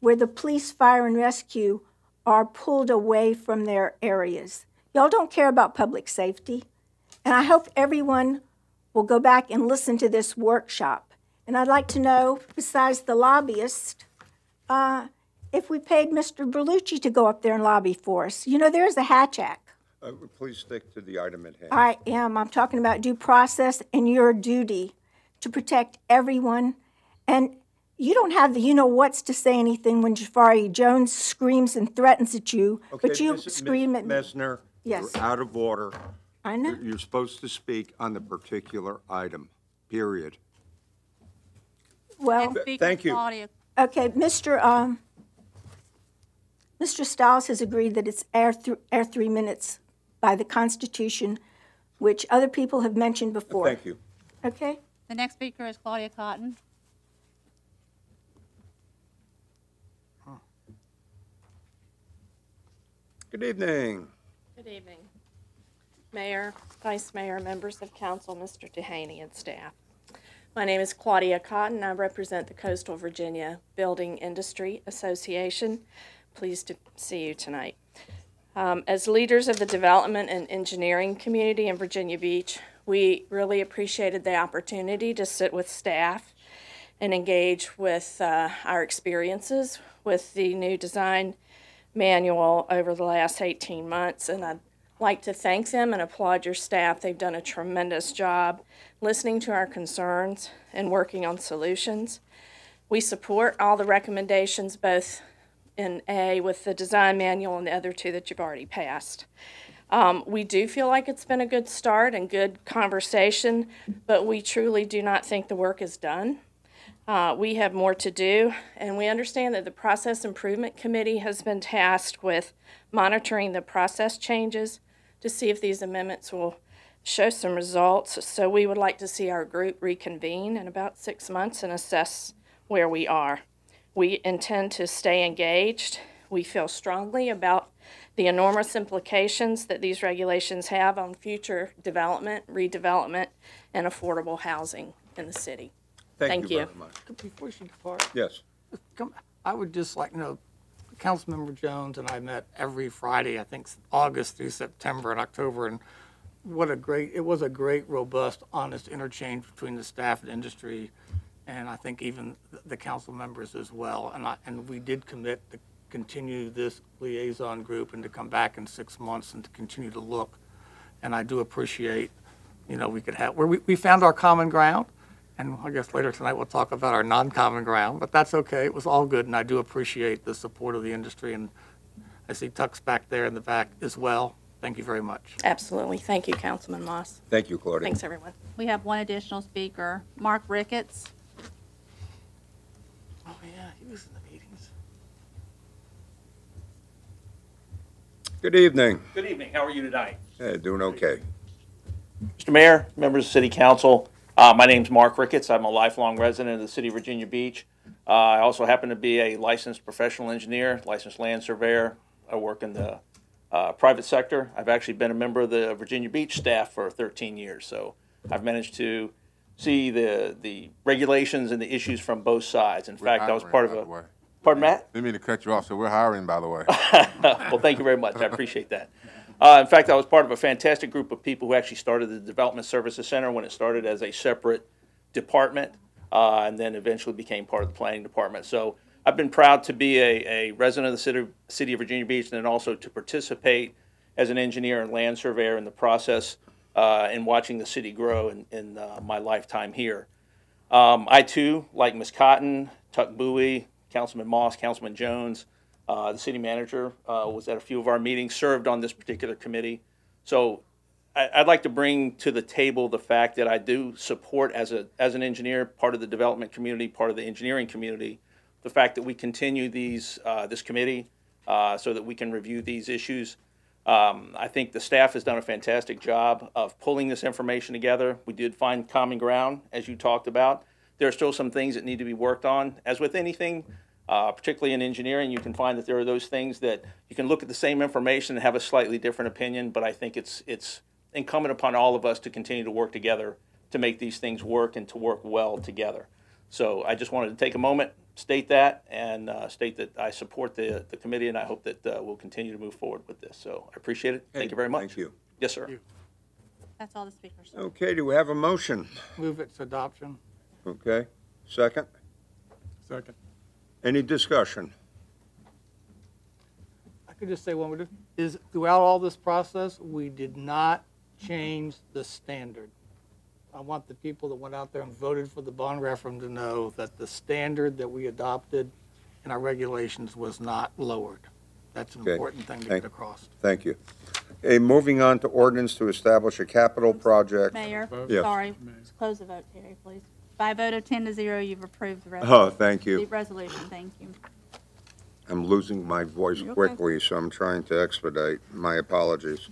[SPEAKER 14] where the police, fire, and rescue are pulled away from their areas? Y'all don't care about public safety. And I hope everyone will go back and listen to this workshop. And I'd like to know, besides the lobbyist, uh, if we paid Mr. Berlucchi to go up there and lobby for us. You know, there's a Hatch Act.
[SPEAKER 1] Uh, Please stick to the item at hand.
[SPEAKER 14] I am. I'm talking about due process and your duty to protect everyone. And you don't have the you know what's to say anything when Jafari Jones screams and threatens at you, but
[SPEAKER 1] Okay,
[SPEAKER 14] you
[SPEAKER 1] Ms.
[SPEAKER 14] scream at me.
[SPEAKER 1] Messner,
[SPEAKER 14] Yes.
[SPEAKER 1] you're out of order.
[SPEAKER 14] I know.
[SPEAKER 1] You're- You're supposed to speak on the particular item, period.
[SPEAKER 14] Well,
[SPEAKER 2] Next
[SPEAKER 1] thank you.
[SPEAKER 2] Claudia.
[SPEAKER 14] okay, Mr. Um, Mr. Stiles has agreed that it's our, th- our three minutes by the Constitution, which other people have mentioned before.
[SPEAKER 1] Thank you.
[SPEAKER 14] Okay?
[SPEAKER 2] The next speaker is Claudia Cotton.
[SPEAKER 1] Good evening.
[SPEAKER 17] Good evening. Mayor, Vice Mayor, members of council, Mr. Duhaney, and staff. My name is Claudia Cotton. I represent the Coastal Virginia Building Industry Association. Pleased to see you tonight. Um, as leaders of the development and engineering community in Virginia Beach, we really appreciated the opportunity to sit with staff and engage with uh, our experiences with the new design manual over the last 18 months, and I'd like to thank them and applaud your staff. They've done a tremendous job listening to our concerns and working on solutions. We support all the recommendations, both in A with the design manual and the other two that you've already passed. Um, we do feel like it's been a good start and good conversation, but we truly do not think the work is done. Uh, we have more to do, and we understand that the Process Improvement Committee has been tasked with monitoring the process changes to see if these amendments will show some results. So we would like to see our group reconvene in about six months and assess where we are. We intend to stay engaged. We feel strongly about the enormous implications that these regulations have on future development, redevelopment, and affordable housing in the city. Thank you.
[SPEAKER 1] very much.
[SPEAKER 11] Before she departs,
[SPEAKER 1] Yes.
[SPEAKER 11] come- I would just like, to know, Councilmember Jones and I met every Friday, I think, August through September and October, and what a great, it was a great, robust, honest interchange between the staff and industry, and I think even the- the council members as well. And I, and we did commit to continue this liaison group and to come back in six months and to continue to look. And I do appreciate, you know, we could have, where we, we found our common ground, and I guess later tonight we'll talk about our non-common ground, but that's okay. It was all good, and I do appreciate the support of the industry. And I see Tuck's back there in the back as well. Thank you very much.
[SPEAKER 17] Absolutely. Thank you, Councilman Moss.
[SPEAKER 1] Thank you, Claudia.
[SPEAKER 17] Thanks, everyone.
[SPEAKER 2] We have one additional speaker, Mark Ricketts.
[SPEAKER 11] Yeah, he was in the meetings.
[SPEAKER 1] Good evening.
[SPEAKER 18] Good evening. How are you tonight?
[SPEAKER 1] Hey, doing okay.
[SPEAKER 18] Mr. Mayor, members of City Council, uh, my name's Mark Ricketts. I'm a lifelong resident of the city of Virginia Beach. Uh, I also happen to be a licensed professional engineer, licensed land surveyor. I work in the uh, private sector. I've actually been a member of the Virginia Beach staff for 13 years, so I've managed to see the the regulations and the issues from both sides. In fact, I was part of a.
[SPEAKER 12] way.
[SPEAKER 18] Pardon, Matt?
[SPEAKER 12] Didn't mean to cut you off, so we're hiring, by the way.
[SPEAKER 18] well, thank you very much. I appreciate that. Uh, in fact, I was part of a fantastic group of people who actually started the Development Services Center when it started as a separate department, uh, and then eventually became part of the planning department. So I've been proud to be a, a resident of the city, city of Virginia Beach, and then also to participate as an engineer and land surveyor in the process uh, and watching the city grow in, in uh, my lifetime here. Um, I too, like Ms. Cotton, Tuck Bowie, Councilman Moss, Councilman Jones, uh, the city manager uh, was at a few of our meetings, served on this particular committee. So I, I'd like to bring to the table the fact that I do support as a as an engineer, part of the development community, part of the engineering community, the fact that we continue these uh, this committee uh, so that we can review these issues. Um, I think the staff has done a fantastic job of pulling this information together. We did find common ground, as you talked about. There are still some things that need to be worked on. As with anything, uh, particularly in engineering, you can find that there are those things that you can look at the same information and have a slightly different opinion. But I think it's it's incumbent upon all of us to continue to work together to make these things work and to work well together. So I just wanted to take a moment, state that, and uh, state that I support the the committee, and I hope that uh, we'll continue to move forward with this. So I appreciate it. Thank you very much.
[SPEAKER 1] Thank you.
[SPEAKER 18] Yes, sir.
[SPEAKER 2] That's all the speakers.
[SPEAKER 1] Okay, do we have a motion?
[SPEAKER 11] Move its adoption.
[SPEAKER 1] Okay, second?
[SPEAKER 5] Second.
[SPEAKER 1] Any discussion?
[SPEAKER 11] I could just say one word, is throughout all this process, we did not change the standard. I want the people that went out there and voted for the bond referendum to know that the standard that we adopted in our regulations was not lowered. That's an
[SPEAKER 1] Okay.
[SPEAKER 11] important thing to
[SPEAKER 1] Thank-
[SPEAKER 11] get across.
[SPEAKER 1] Thank you. Okay, moving on to ordinance to establish a capital project.
[SPEAKER 2] Mayor,
[SPEAKER 1] Yes.
[SPEAKER 2] sorry, close the vote, Terry, please. By a vote of 10 to 0, you've approved the
[SPEAKER 1] Oh,
[SPEAKER 2] resolution.
[SPEAKER 1] thank
[SPEAKER 2] The
[SPEAKER 1] you.
[SPEAKER 2] resolution, thank you.
[SPEAKER 1] I'm losing my voice
[SPEAKER 2] You're okay.
[SPEAKER 1] quickly, so I'm trying to expedite. My apologies.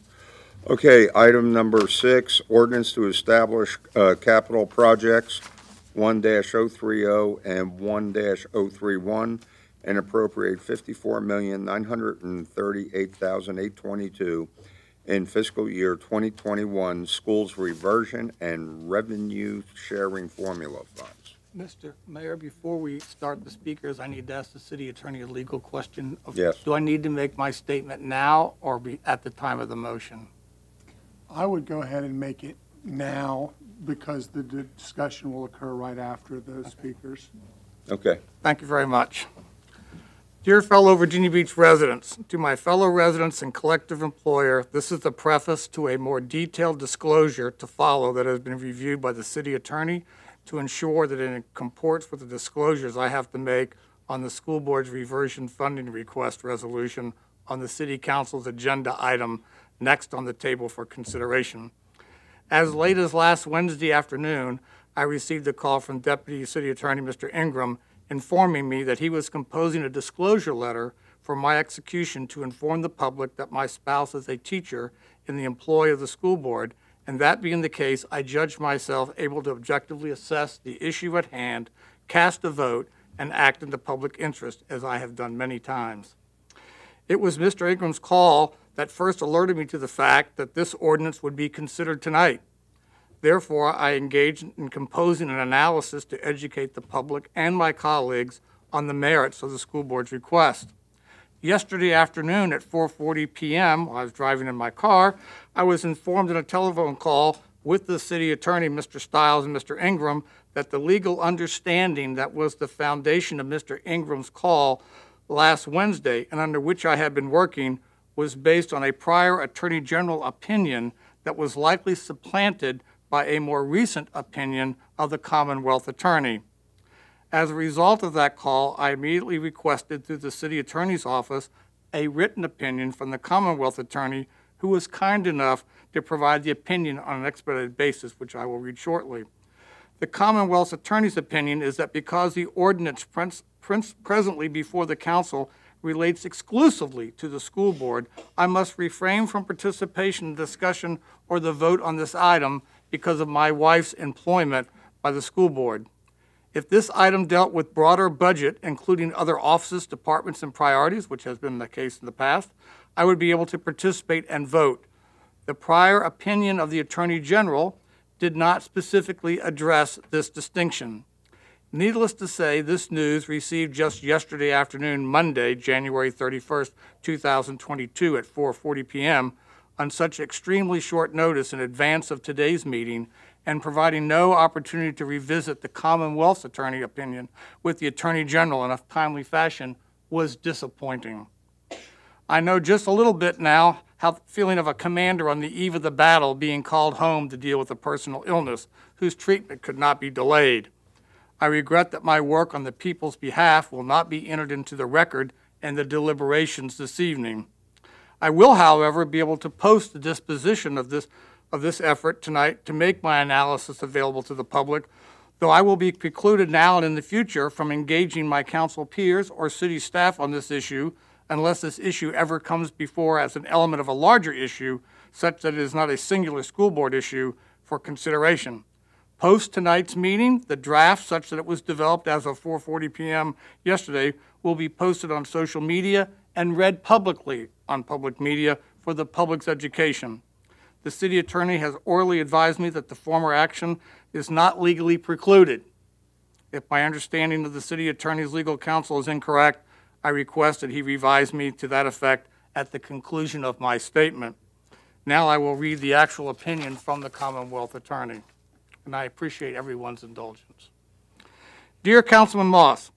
[SPEAKER 1] Okay, item number six, ordinance to establish uh, capital projects 1-030 and 1-031 and appropriate $54,938,822 in fiscal year 2021 schools reversion and revenue sharing formula funds.
[SPEAKER 11] Mr. Mayor, before we start the speakers, I need to ask the city attorney a legal question. of-
[SPEAKER 1] Yes.
[SPEAKER 11] Do I need to make my statement now or be at the time of the motion?
[SPEAKER 4] I would go ahead and make it now because the di- discussion will occur right after the speakers.
[SPEAKER 1] Okay.
[SPEAKER 11] Thank you very much. Dear fellow Virginia Beach residents, to my fellow residents and collective employer, this is the preface to a more detailed disclosure to follow that has been reviewed by the city attorney to ensure that it comports with the disclosures I have to make on the school board's reversion funding request resolution on the city council's agenda item next on the table for consideration. As late as last Wednesday afternoon, I received a call from Deputy City Attorney Mr. Ingram informing me that he was composing a disclosure letter for my execution to inform the public that my spouse is a teacher in the employ of the school board, and that being the case, I judged myself able to objectively assess the issue at hand, cast a vote, and act in the public interest, as I have done many times. It was Mr. Ingram's call that first alerted me to the fact that this ordinance would be considered tonight. Therefore, I engaged in composing an analysis to educate the public and my colleagues on the merits of the school board's request. Yesterday afternoon at 4:40 PM, while I was driving in my car, I was informed in a telephone call with the city attorney, Mr. Stiles and Mr. Ingram, that the legal understanding that was the foundation of Mr. Ingram's call last Wednesday and under which I had been working was based on a prior Attorney General opinion that was likely supplanted by a more recent opinion of the Commonwealth Attorney. As a result of that call, I immediately requested through the city attorney's office a written opinion from the Commonwealth Attorney, who was kind enough to provide the opinion on an expedited basis, which I will read shortly. The Commonwealth's Attorney's opinion is that because the ordinance presently before the council relates exclusively to the school board, I must refrain from participation in discussion or the vote on this item because of my wife's employment by the school board. If this item dealt with broader budget, including other offices, departments, and priorities, which has been the case in the past, I would be able to participate and vote. The prior opinion of the Attorney General did not specifically address this distinction. Needless to say, this news received just yesterday afternoon, Monday, January 31st, 2022, at 4:40 PM, on such extremely short notice in advance of today's meeting, and providing no opportunity to revisit the Commonwealth's attorney opinion with the Attorney General in a timely fashion, was disappointing. I know just a little bit now how the feeling of a commander on the eve of the battle being called home to deal with a personal illness whose treatment could not be delayed. I regret that my work on the people's behalf will not be entered into the record and the deliberations this evening. I will, however, be able to post the disposition of this, of this effort tonight to make my analysis available to the public, though I will be precluded now and in the future from engaging my council peers or city staff on this issue unless this issue ever comes before as an element of a larger issue such that it is not a singular school board issue for consideration. Post tonight's meeting, the draft such that it was developed as of 4:40 PM yesterday will be posted on social media and read publicly on public media for the public's education. The city attorney has orally advised me that the former action is not legally precluded. If my understanding of the city attorney's legal counsel is incorrect, I request that he revise me to that effect at the conclusion of my statement. Now I will read the actual opinion from the Commonwealth Attorney, and I appreciate everyone's indulgence. Dear Councilman Moss,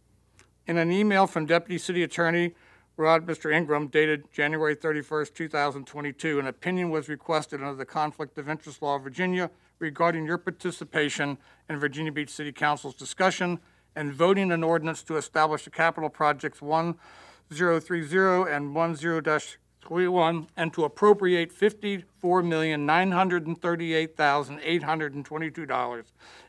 [SPEAKER 11] in an email from Deputy City Attorney Rod Mr. Ingram dated January 31st, 2022, an opinion was requested under the Conflict of Interest Law of Virginia regarding your participation in Virginia Beach City Council's discussion and voting an ordinance to establish the capital projects 1030 and 10-21 and to appropriate $54,938,822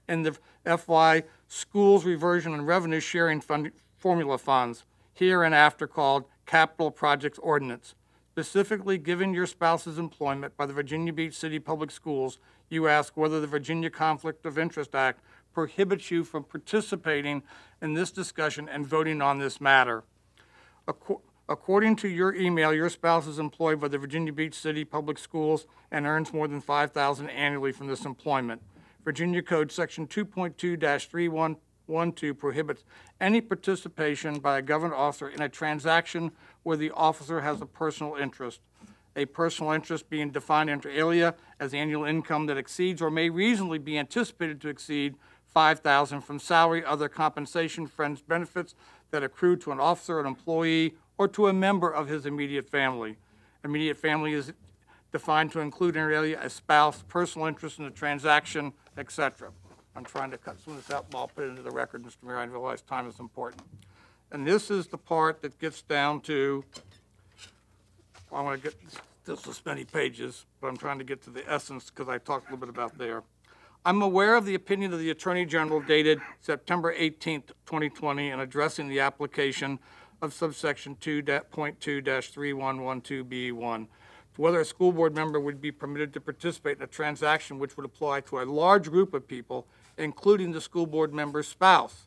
[SPEAKER 11] in the FY Schools Reversion and Revenue Sharing Fund Formula Funds, hereinafter called Capital Projects Ordinance. specifically given your spouse's employment by the Virginia Beach City Public Schools, you ask whether the Virginia Conflict of Interest Act prohibits you from participating in this discussion and voting on this matter. Acco- According to your email, your spouse is employed by the Virginia Beach City Public Schools and earns more than 5000 annually from this employment. Virginia Code Section 2.2-3112 prohibits any participation by a government officer in a transaction where the officer has a personal interest. A personal interest being defined inter alia as annual income that exceeds or may reasonably be anticipated to exceed 5000 from salary, other compensation, friends' benefits that accrue to an officer, an employee, or to a member of his immediate family. Immediate family is defined to include inter alia a spouse, personal interest in the transaction, etc. I'm trying to cut some of this out, but I'll put it into the record, Mr. Mayor. I realize time is important. And this is the part that gets down to, I want to get, this is many pages, but I'm trying to get to the essence because I talked a little bit about there. I'm aware of the opinion of the Attorney General dated September 18th, 2020, in addressing the application of subsection 2.2-3112B1 whether a school board member would be permitted to participate in a transaction which would apply to a large group of people, including the school board member's spouse.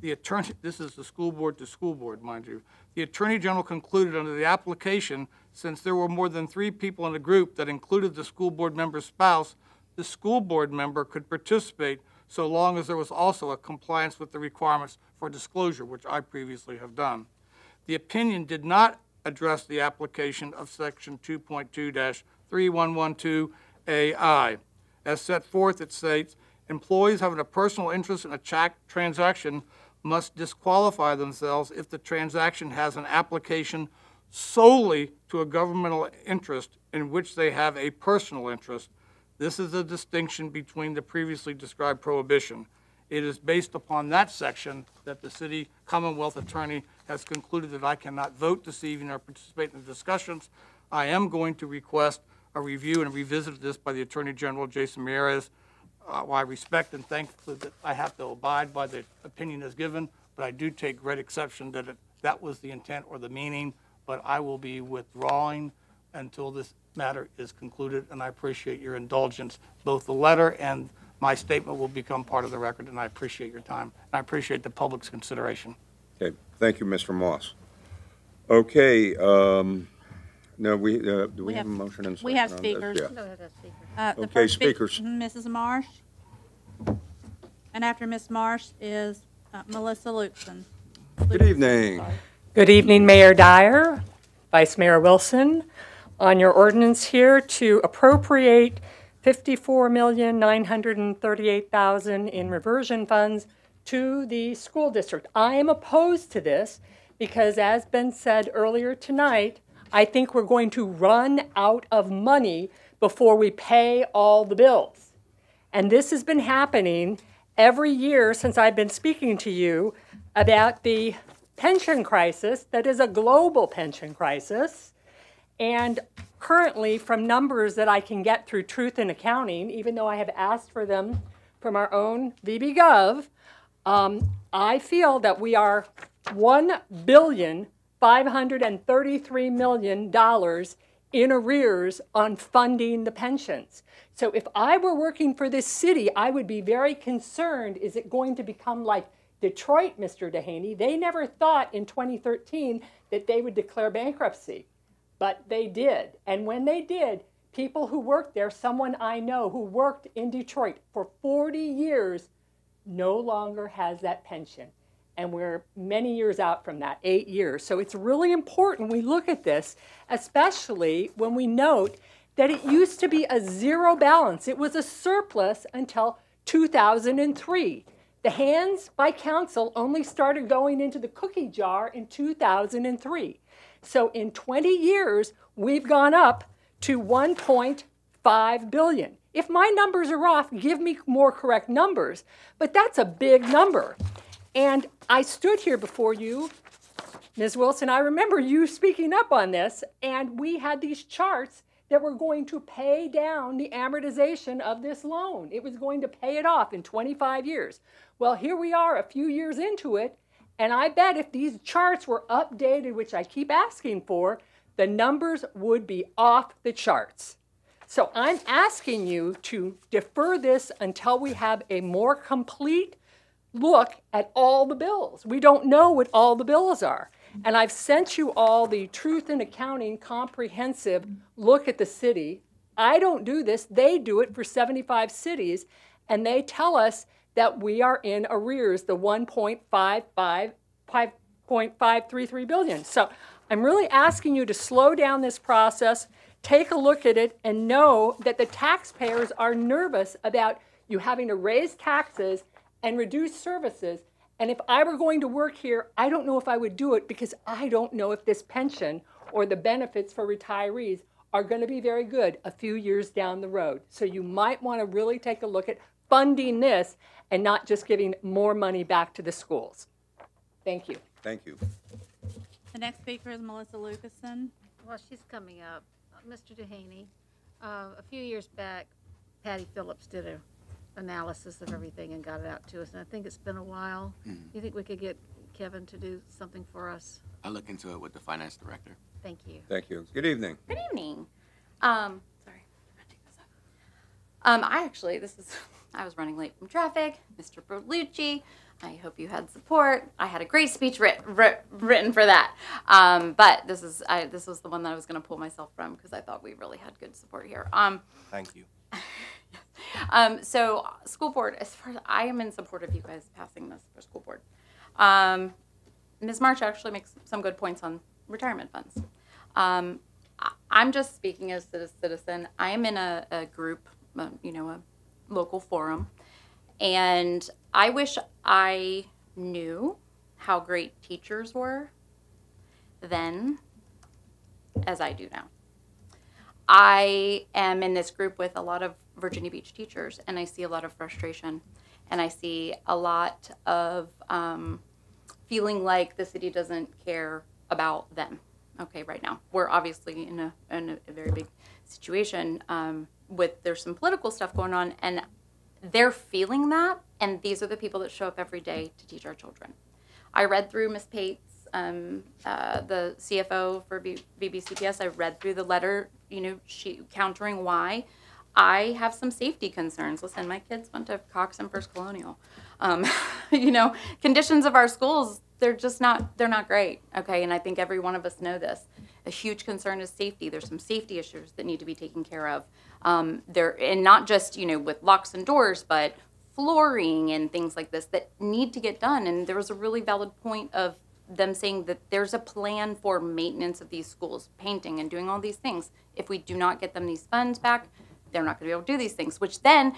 [SPEAKER 11] The attorney, this is the school board to school board, mind you. The Attorney General concluded under the application, since there were more than three people in the group that included the school board member's spouse, the school board member could participate so long as there was also a compliance with the requirements for disclosure, which I previously have done. The opinion did not address the application of Section 2.2-3112AI. As set forth, it states, employees having a personal interest in a transaction must disqualify themselves if the transaction has an application solely to a governmental interest in which they have a personal interest. This is a distinction between the previously described prohibition. It is based upon that section that the city Commonwealth Attorney has concluded that I cannot vote this evening or participate in the discussions. I am going to request a review and revisit this by the Attorney General, Jason Miyares. Uh, while I respect and thank that I have to abide by the opinion as given, but I do take great exception that it, that was the intent or the meaning, but I will be withdrawing until this matter is concluded, and I appreciate your indulgence. Both the letter and my statement will become part of the record, and I appreciate your time. And I appreciate the public's consideration.
[SPEAKER 1] Okay, thank you, Mr. Moss. Okay, um, no, we, uh, do we have a motion and speakers.
[SPEAKER 2] We have
[SPEAKER 1] on this?
[SPEAKER 2] speakers.
[SPEAKER 1] Yeah.
[SPEAKER 2] Uh, the
[SPEAKER 1] Okay,
[SPEAKER 2] first speak-
[SPEAKER 1] speakers.
[SPEAKER 2] Mrs. Marsh. And after Ms. Marsh is uh, Melissa Luxon.
[SPEAKER 1] Good evening.
[SPEAKER 19] Good evening, Mayor Dyer, Vice Mayor Wilson. On your ordinance here to appropriate 54,938,000 in reversion funds to the school district. I am opposed to this because, as been said earlier tonight, I think we're going to run out of money before we pay all the bills. And this has been happening every year since I've been speaking to you about the pension crisis that is a global pension crisis. And currently, from numbers that I can get through Truth in Accounting, even though I have asked for them from our own VBGov, um, I feel that we are one billion five hundred and thirty-three million dollars in arrears on funding the pensions. So if I were working for this city, I would be very concerned, is it going to become like Detroit, Mr. Duhaney? They never thought in 2013 that they would declare bankruptcy, but they did. And when they did, people who worked there, someone I know who worked in Detroit for 40 years, no longer has that pension. And we're many years out from that, eight years. So it's really important we look at this, especially when we note that it used to be a zero balance. It was a surplus until 2003. The hands by council only started going into the cookie jar in 2003. So in 20 years, we've gone up to 1.5 billion. If my numbers are off, give me more correct numbers. But that's a big number. And I stood here before you, Ms. Wilson, I remember you speaking up on this, and we had these charts that were going to pay down the amortization of this loan. It was going to pay it off in 25 years. Well, here we are a few years into it, and I bet if these charts were updated, which I keep asking for, the numbers would be off the charts. So I'm asking you to defer this until we have a more complete look at all the bills. We don't know what all the bills are. And I've sent you all the Truth in Accounting comprehensive look at the city. I don't do this, they do it for 75 cities, and they tell us that we are in arrears, the 1.55 5.533 billion. So I'm really asking you to slow down this process, take a look at it, and know that the taxpayers are nervous about you having to raise taxes and reduce services. And if I were going to work here, I don't know if I would do it because I don't know if this pension or the benefits for retirees are going to be very good a few years down the road. So you might want to really take a look at funding this and not just giving more money back to the schools. Thank you.
[SPEAKER 1] Thank you.
[SPEAKER 2] The next speaker is Melissa Lucasen.
[SPEAKER 3] Well, she's coming up. Uh, Mr. Duhaney, uh, a few years back, Patty Phillips did a analysis of everything and got it out to us, and I think it's been a while.
[SPEAKER 15] Mhm.
[SPEAKER 3] You think we could get Kevin to do something for us?
[SPEAKER 15] I'll look into it with the finance director.
[SPEAKER 3] Thank you.
[SPEAKER 1] Thank you. Good evening.
[SPEAKER 20] Good evening. Um, sorry. Um, I actually, this is, I was running late from traffic. Mr. Berlucchi, I hope you had support. I had a great speech writ, writ, written for that. Um, but this is, I, this was the one that I was going to pull myself from because I thought we really had good support here. Um,
[SPEAKER 15] Thank you.
[SPEAKER 20] um, so school board, as far as I am in support of you guys passing this for school board. Um, Ms. Marsh actually makes some good points on retirement funds. Um, I- I'm just speaking as a citizen. I am in a, a group, uh, you know, a local forum, and I wish I knew how great teachers were then as I do now. I am in this group with a lot of Virginia Beach teachers, and I see a lot of frustration, and I see a lot of um, feeling like the city doesn't care about them. Okay, right now we're obviously in a in a, very big situation um, with there's some political stuff going on, and they're feeling that, and these are the people that show up every day to teach our children. I read through Miss Pate's, um, uh, the CFO for B- VBCPS. I read through the letter, you know, she countering why. I have some safety concerns. Listen, my kids went to Cox and First Colonial. Um, you know, conditions of our schools, they're just not, they're not great. Okay, and I think every one of us know this. A huge concern is safety. There's some safety issues that need to be taken care of. Um, there, and not just you know with locks and doors, but flooring and things like this that need to get done. And there was a really valid point of them saying that there's a plan for maintenance of these schools, painting and doing all these things. If we do not get them these funds back, they're not going to be able to do these things, which then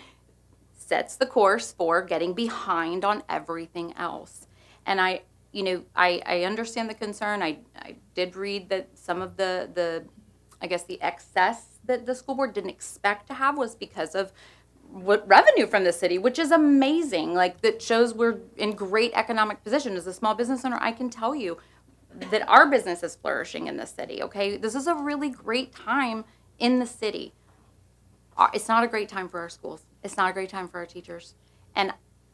[SPEAKER 20] sets the course for getting behind on everything else. And I, you know, I, I understand the concern. I, I did read that some of the, the, I guess the excess that the school board didn't expect to have was because of what revenue from the city, which is amazing. Like that shows we're in great economic position as a small business owner. I can tell you that our business is flourishing in the city. Okay, this is a really great time in the city. Uh, It's not a great time for our schools. It's not a great time for our teachers, and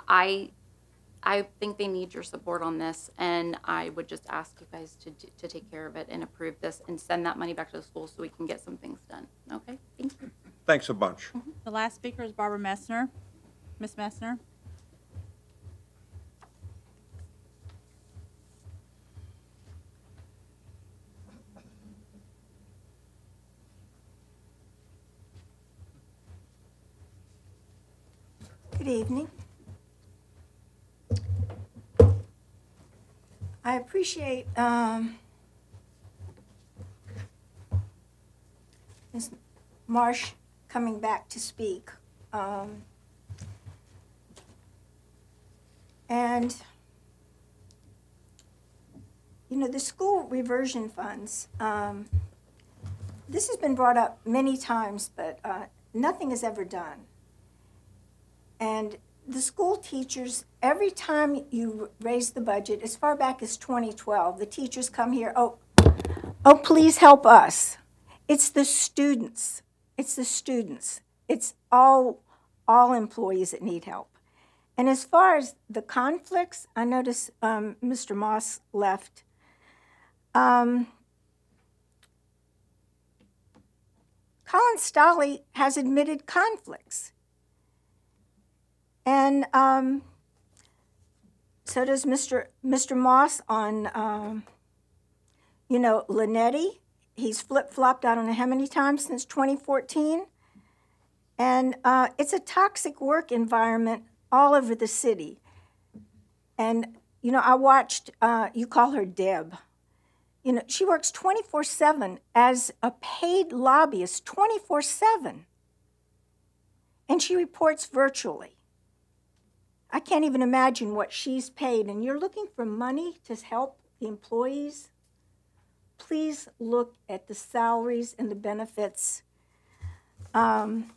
[SPEAKER 20] I, I think they need your support on this. And I would just ask you guys to do- to take care of it and approve this and send that money back to the schools so we can get some things done. Okay, thank you.
[SPEAKER 1] Thanks a bunch. Mm-hmm.
[SPEAKER 2] The last speaker is Barbara Messner. Miss Messner?
[SPEAKER 14] Good evening. I appreciate um, Ms. Marsh coming back to speak. Um, And, you know, the school reversion funds, um, this has been brought up many times, but uh, nothing is ever done. And the school teachers, every time you raise the budget, as far back as 2012, the teachers come here, oh, oh, please help us. It's the students. It's the students. It's all, all employees that need help. And as far as the conflicts, I notice um, Mr. Moss left. Um, Colin Stolle has admitted conflicts. And um, so does Mr. Mr. Moss on, um, you know, Linetti. He's flip flopped, I don't know how many times since 2014. And uh, it's a toxic work environment all over the city. And, you know, I watched, uh, you call her Deb. You know, she works 24 7 as a paid lobbyist, 24 7. And she reports virtually. I can't even imagine what she's paid. And you're looking for money to help the employees? Please look at the salaries and the benefits. Um,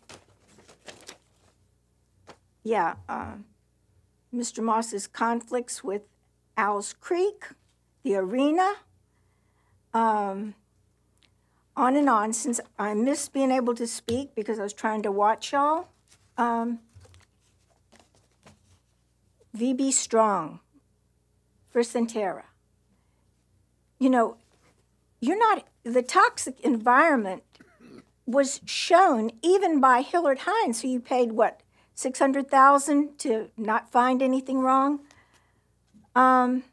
[SPEAKER 14] yeah, uh, Mr. Moss's conflicts with Owls Creek, the arena, um, on and on. Since I missed being able to speak because I was trying to watch y'all. Um, VB Strong for Centera. You know, you're not, the toxic environment was shown even by Hillard Heintze, who you paid what, 600,000 to not find anything wrong? Um,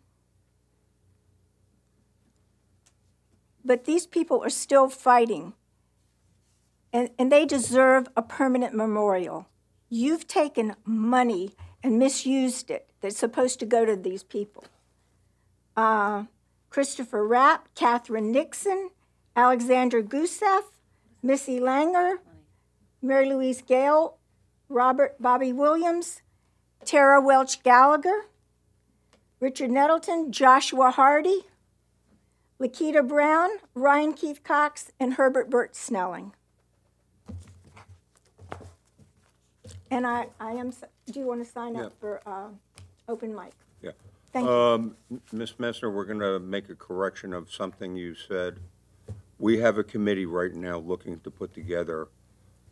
[SPEAKER 14] but these people are still fighting, and, and they deserve a permanent memorial. You've taken money and misused it that's supposed to go to these people. Uh, Christopher Rapp, Katherine Nixon, Alexandra Gusev, Missy Langer, Mary Louise Gayle, Robert Bobby Williams, Tara Welch Gallagher, Richard Nettleton, Joshua Hardy, LaQuita Brown, Ryan Keith Cox, and Herbert Bert Snelling. And I, I am, s- do you want to sign
[SPEAKER 1] Yeah.
[SPEAKER 14] up for uh, open mic?
[SPEAKER 1] Yeah.
[SPEAKER 14] Thank you.
[SPEAKER 1] Um, Ms. Messner, we're going to make a correction of something you said. We have a committee right now looking to put together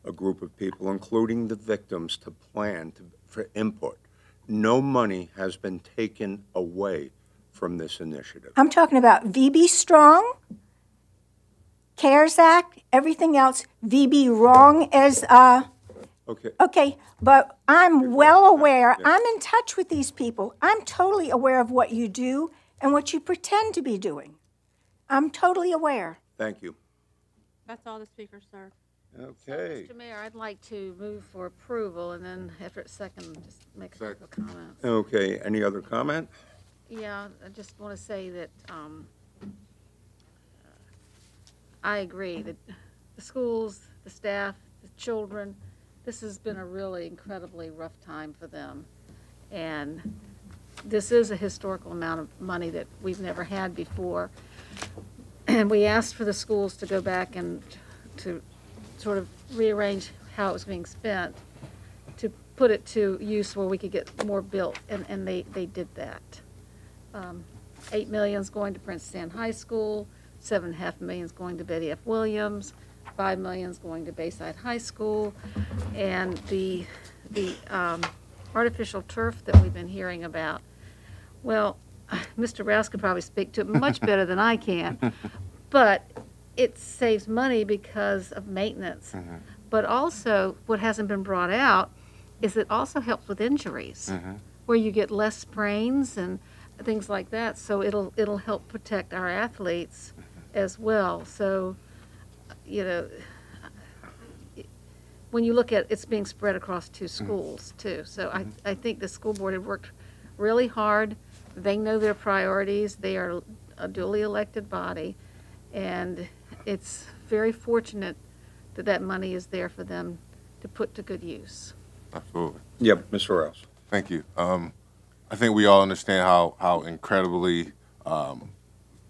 [SPEAKER 1] a group of people, including the victims, to plan to, for input. No money has been taken away from this initiative.
[SPEAKER 14] I'm talking about VB Strong, CARES Act, everything else. VB Wrong as, uh,
[SPEAKER 1] Okay,
[SPEAKER 14] okay, but I'm well aware, I'm in touch with these people. I'm totally aware of what you do and what you pretend to be doing. I'm totally aware.
[SPEAKER 1] thank you.
[SPEAKER 2] That's all the speakers, sir.
[SPEAKER 1] Okay.
[SPEAKER 3] Mr. Mayor, I'd like to move for approval, and then after it's second, just make a couple comments.
[SPEAKER 1] Okay, any other comment?
[SPEAKER 3] Yeah, I just want to say that um, I agree that the schools, the staff, the children, this has been a really incredibly rough time for them. And this is a historical amount of money that we've never had before. And we asked for the schools to go back and to sort of rearrange how it was being spent, to put it to use where we could get more built, and, and they, they did that. Um, Eight million's going to Princess Anne High School, seven and a half million's going to Betty F. Williams, five million's going to Bayside High School, and the, the, um, artificial turf that we've been hearing about. Well, Mr. Rouse could probably speak to it much better than I can, but it saves money because of maintenance. Mm-hmm. But also, what hasn't been brought out is it also helps with injuries, mm-hmm. where you get less sprains and things like that. So it'll it'll help protect our athletes mm-hmm. as well. So, you know, when you look at it's being spread across two schools too. So I I think the school board had worked really hard. They know their priorities. They are a duly elected body, and it's very fortunate that that money is there for them to put to good use.
[SPEAKER 12] Absolutely.
[SPEAKER 1] Yep, Mr. Rouse.
[SPEAKER 12] Thank you. Um, I think we all understand how, how incredibly um,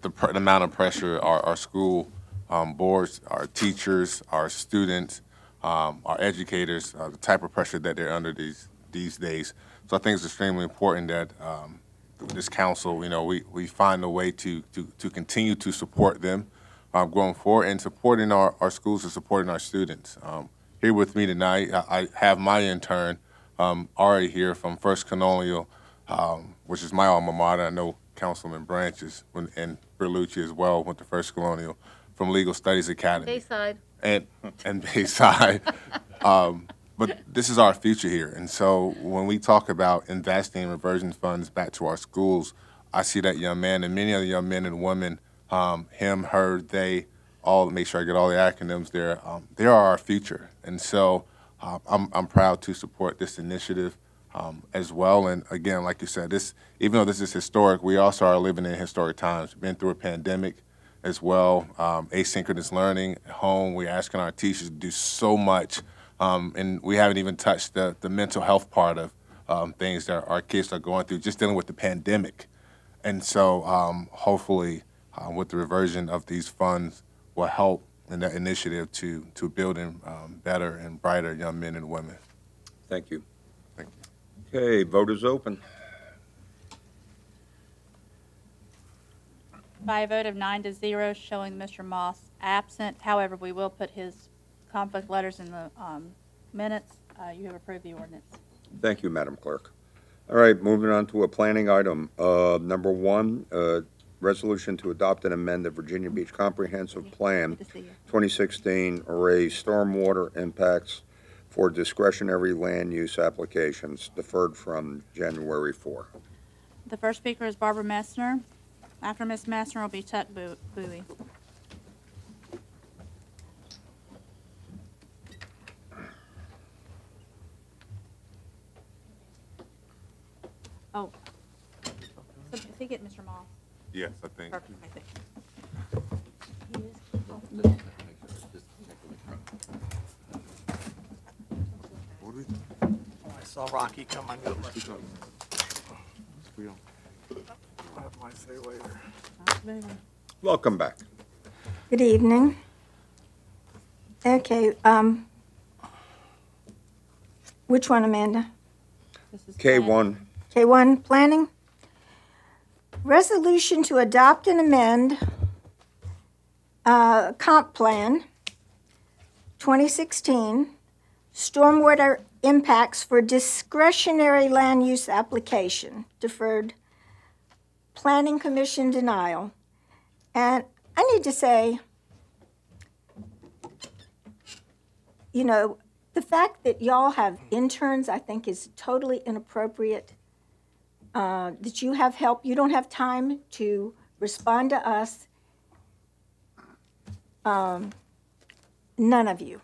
[SPEAKER 12] the, pr- the amount of pressure our, our school um, boards, our teachers, our students, um, our educators, uh, the type of pressure that they're under these these days. So I think it's extremely important that um, this council, you know, we, we find a way to, to, to continue to support them um, going forward and supporting our, our schools and supporting our students. Um, here with me tonight, I, I have my intern, um, Ari here from First Colonial, um, which is my alma mater. I know Councilman Branches and Berlucchi as well went to First Colonial from Legal Studies Academy.
[SPEAKER 3] Bayside.
[SPEAKER 12] and and Bayside. um, but this is our future here, and so when we talk about investing in reversion funds back to our schools, I see that young man and many other young men and women, um, him, her, they, all make sure I get all the acronyms there. Um, they are our future, and so uh, I'm I'm proud to support this initiative um, as well. And again, like you said, this even though this is historic, we also are living in historic times. We've been through a pandemic as well, um, asynchronous learning at home. We're asking our teachers to do so much, um, and we haven't even touched the, the mental health part of um, things that our kids are going through, just dealing with the pandemic. And so um, hopefully, uh, with the reversion of these funds, will help in that initiative to, to building um, better and brighter young men and women.
[SPEAKER 1] Thank you.
[SPEAKER 12] Thank
[SPEAKER 1] you. Okay, vote is open.
[SPEAKER 2] By a vote of nine to zero, showing Mr. Moss absent. However, we will put his conflict letters in the um, minutes. Uh, You have approved the ordinance.
[SPEAKER 1] Thank you, Madam Clerk. All right, moving on to a planning item. Uh, Number one, uh, resolution to adopt and amend the Virginia Beach Comprehensive Plan 2016 array stormwater impacts for discretionary land use applications deferred from January 4.
[SPEAKER 2] The first speaker is Barbara Messner. After Miss Messner will be Tuck Boo- Bowie. Oh. So, Is he getting Mr. Moss?
[SPEAKER 12] Yes, I think.
[SPEAKER 2] Perfect, I think.
[SPEAKER 11] Oh, I saw Rocky come, I knew it must have. I'll have my say later.
[SPEAKER 1] Welcome back.
[SPEAKER 14] Good evening. Okay, um, which one, Amanda?
[SPEAKER 1] K1,
[SPEAKER 14] K1, planning. Resolution to adopt and amend uh, comp plan 2016, stormwater impacts for discretionary land use application, deferred planning commission denial. And I need to say, you know, the fact that y'all have interns, I think is totally inappropriate. Uh, that you have help, you don't have time to respond to us. Um, none of you.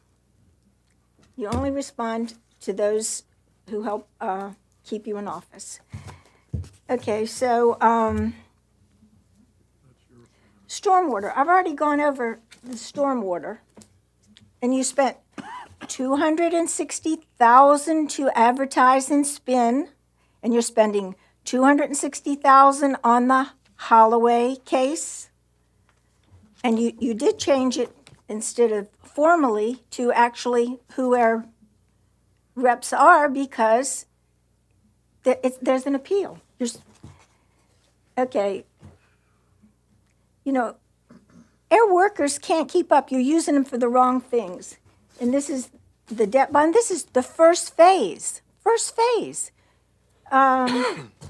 [SPEAKER 14] You only respond to those who help uh, keep you in office. Okay, so um, stormwater. I've already gone over the stormwater, and you spent two hundred and sixty thousand to advertise and spin, and you're spending two hundred and sixty thousand on the Holloway case. And you, you did change it instead of formally to actually who our reps are because there's an appeal. There's, okay. You know, air workers can't keep up. You're using them for the wrong things. And this is the debt bond. This is the first phase. First phase. Um,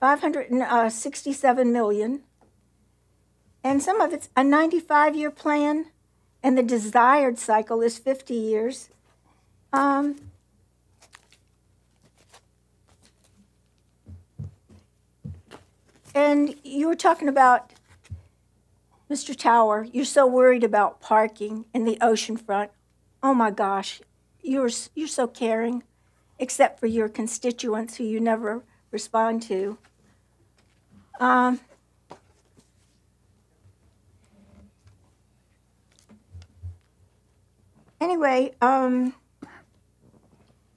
[SPEAKER 14] 567 million. And some of it's a 95 year plan, and the desired cycle is 50 years. Um, and you were talking about, Mr. Tower, you're so worried about parking in the oceanfront. Oh my gosh, you're, you're so caring, except for your constituents who you never respond to. Um, anyway, um,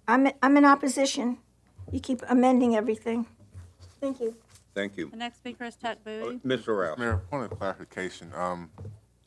[SPEAKER 14] I'm, I'm in opposition. You keep amending everything. Thank you.
[SPEAKER 1] Thank you.
[SPEAKER 2] The next speaker is Tuck Bowie.
[SPEAKER 1] Mr. Rouse.
[SPEAKER 12] Mayor, point of clarification, um,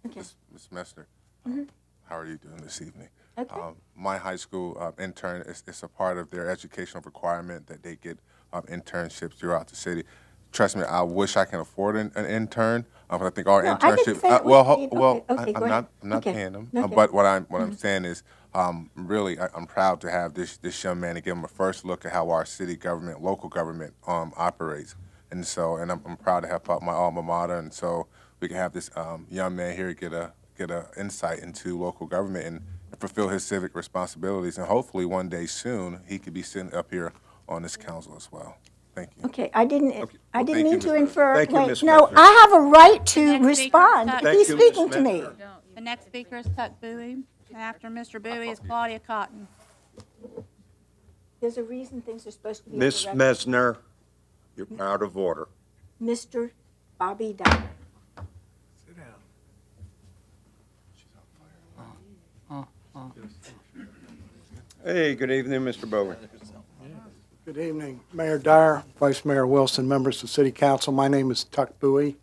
[SPEAKER 14] Okay.
[SPEAKER 12] Ms. Ms. Messner,
[SPEAKER 14] Mhm.
[SPEAKER 12] how are you doing this evening?
[SPEAKER 14] Okay.
[SPEAKER 12] Um, My high school uh, intern, it's, it's a part of their educational requirement that they get um, internships throughout the city. Trust me, I wish I can afford an, an intern, uh, but I think our
[SPEAKER 14] No, I didn't
[SPEAKER 12] internship.
[SPEAKER 14] say
[SPEAKER 12] uh,
[SPEAKER 14] it was
[SPEAKER 12] Well, ho-
[SPEAKER 14] paid.
[SPEAKER 12] well,
[SPEAKER 14] Okay, okay,
[SPEAKER 12] I-
[SPEAKER 14] go
[SPEAKER 12] I'm not,
[SPEAKER 14] ahead.
[SPEAKER 12] I'm not
[SPEAKER 14] Okay.
[SPEAKER 12] paying them. uh,
[SPEAKER 14] Okay.
[SPEAKER 12] But what I'm, what I'm saying is, um, really, I, I'm proud to have this, this young man and give him a first look at how our city government, local government um, operates. And so, and I'm, I'm proud to help out my alma mater, and so we can have this um, young man here get a get a insight into local government and fulfill his civic responsibilities. And hopefully, one day soon, he could be sitting up here on this council as well. Thank you.
[SPEAKER 14] Okay, I didn't, I
[SPEAKER 12] Well,
[SPEAKER 14] didn't
[SPEAKER 12] thank you,
[SPEAKER 14] mean to infer.
[SPEAKER 12] Thank you,
[SPEAKER 14] wait,
[SPEAKER 12] Ms.
[SPEAKER 14] No,
[SPEAKER 12] Messner.
[SPEAKER 14] I have a right to
[SPEAKER 2] Next speaker is
[SPEAKER 14] respond.
[SPEAKER 2] Tuck-
[SPEAKER 14] He's
[SPEAKER 1] you,
[SPEAKER 14] speaking to me.
[SPEAKER 2] The next speaker is Tuck Bowie, and after Mr. Bowie is Claudia Cotton.
[SPEAKER 14] There's a reason things are supposed to be. on
[SPEAKER 1] Ms. Messner, you're out of order.
[SPEAKER 14] Mr. Bobby Dyer. Sit down.
[SPEAKER 1] Hey, good evening, Mr. Bowie.
[SPEAKER 21] Good evening, Mayor Dyer, Vice Mayor Wilson, members of City Council. My name is Tuck Bowie.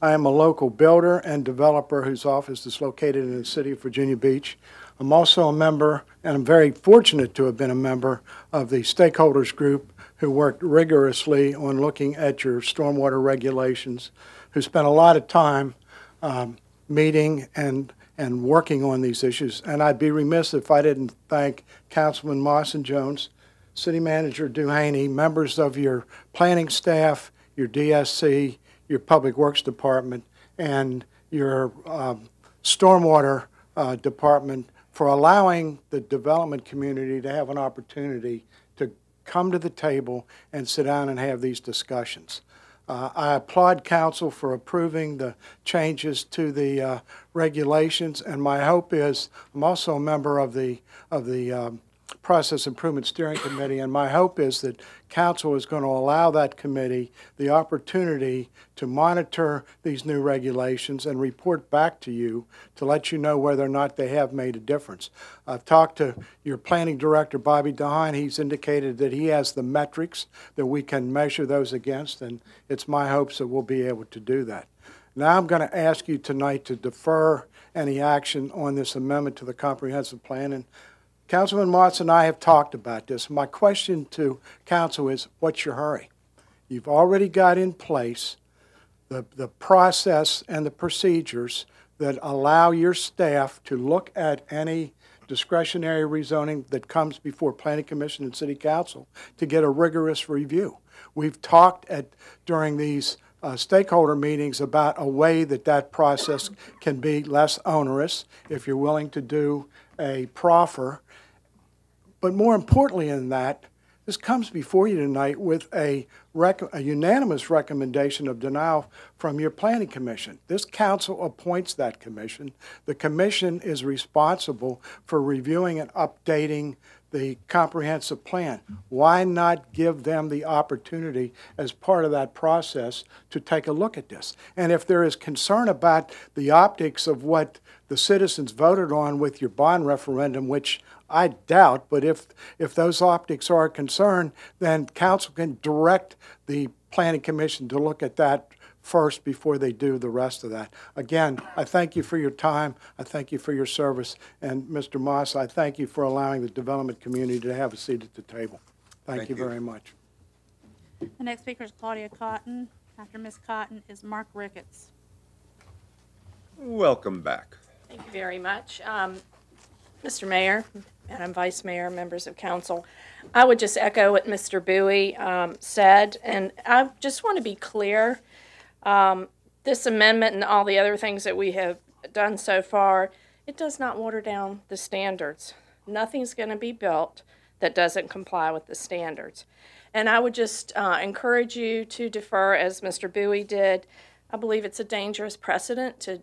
[SPEAKER 21] I am a local builder and developer whose office is located in the city of Virginia Beach. I'm also a member, and I'm very fortunate to have been a member of the stakeholders group who worked rigorously on looking at your stormwater regulations, who spent a lot of time um, meeting and, and working on these issues. And I'd be remiss if I didn't thank Councilman Moss and Jones, City Manager Duhaney, members of your planning staff, your DSC, your Public Works Department, and your um, Stormwater uh, Department for allowing the development community to have an opportunity come to the table and sit down and have these discussions. Uh, I applaud council for approving the changes to the uh, regulations, and my hope is, I'm also a member of the, of the um, Process Improvement Steering Committee, and my hope is that council is going to allow that committee the opportunity to monitor these new regulations and report back to you to let you know whether or not they have made a difference. I've talked to your planning director, Bobby Devine. He's indicated that he has the metrics that we can measure those against, and it's my hopes that we'll be able to do that. Now I'm going to ask you tonight to defer any action on this amendment to the comprehensive plan, and Councilman Moss and I have talked about this. My question to council is, what's your hurry? You've already got in place the, the process and the procedures that allow your staff to look at any discretionary rezoning that comes before planning commission and city council to get a rigorous review. We've talked at, during these uh, stakeholder meetings about a way that that process can be less onerous if you're willing to do a proffer. But more importantly than that, this comes before you tonight with a, a unanimous recommendation of denial from your planning commission. This council appoints that commission. The commission is responsible for reviewing and updating the comprehensive plan. Why not give them the opportunity as part of that process to take a look at this? And if there is concern about the optics of what the citizens voted on with your bond referendum, which I doubt, but if, if those optics are a concern, then council can direct the planning commission to look at that first before they do the rest of that. Again, I thank you for your time. I thank you for your service. And Mr. Moss, I thank you for allowing the development community to have a seat at the table. Thank
[SPEAKER 1] Thank
[SPEAKER 21] you
[SPEAKER 1] you.
[SPEAKER 21] very much.
[SPEAKER 2] The next speaker is Claudia Cotton. After Ms. Cotton is Mark Ricketts.
[SPEAKER 1] Welcome back.
[SPEAKER 20] Thank you very much. Um, Mr. Mayor, Madam Vice Mayor, members of council, I would just echo what Mr. Bowie um, said, and I just want to be clear. um, This amendment and all the other things that we have done so far, it does not water down the standards. Nothing's going to be built that doesn't comply with the standards. And I would just uh, encourage you to defer, as Mr. Bowie did. I believe it's a dangerous precedent to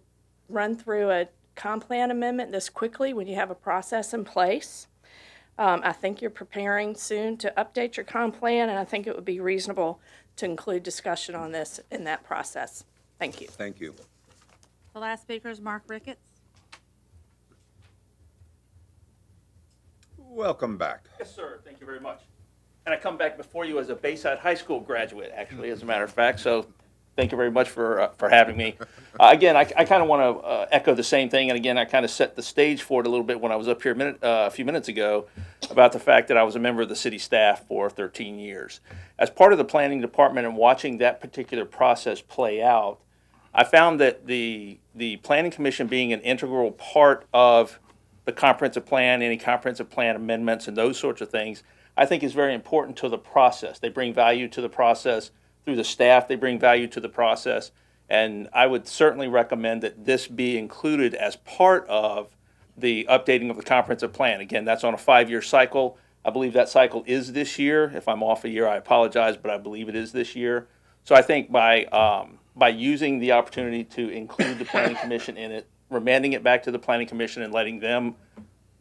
[SPEAKER 20] run through a comp plan amendment this quickly when you have a process in place. Um, I think you're preparing soon to update your comp plan, and I think it would be reasonable to include discussion on this in that process. Thank you.
[SPEAKER 1] Thank you.
[SPEAKER 2] The last speaker is Mark Ricketts.
[SPEAKER 1] Welcome back.
[SPEAKER 18] Yes, sir. Thank you very much. And I come back before you as a Bayside High School graduate, actually, as a matter of fact. So thank you very much for, uh, for having me. Uh, again, I, I kind of want to uh, echo the same thing. And again, I kind of set the stage for it a little bit when I was up here a, minute, uh, a few minutes ago about the fact that I was a member of the city staff for 13 years. As part of the planning department and watching that particular process play out, I found that the, the planning commission being an integral part of the comprehensive plan, any comprehensive plan amendments and those sorts of things, I think is very important to the process. They bring value to the process through the staff. They bring value to the process. And I would certainly recommend that this be included as part of the updating of the comprehensive plan. Again, that's on a five-year cycle. I believe that cycle is this year. If I'm off a year, I apologize, but I believe it is this year. So I think by, um, by using the opportunity to include the planning commission in it, remanding it back to the planning commission and letting them,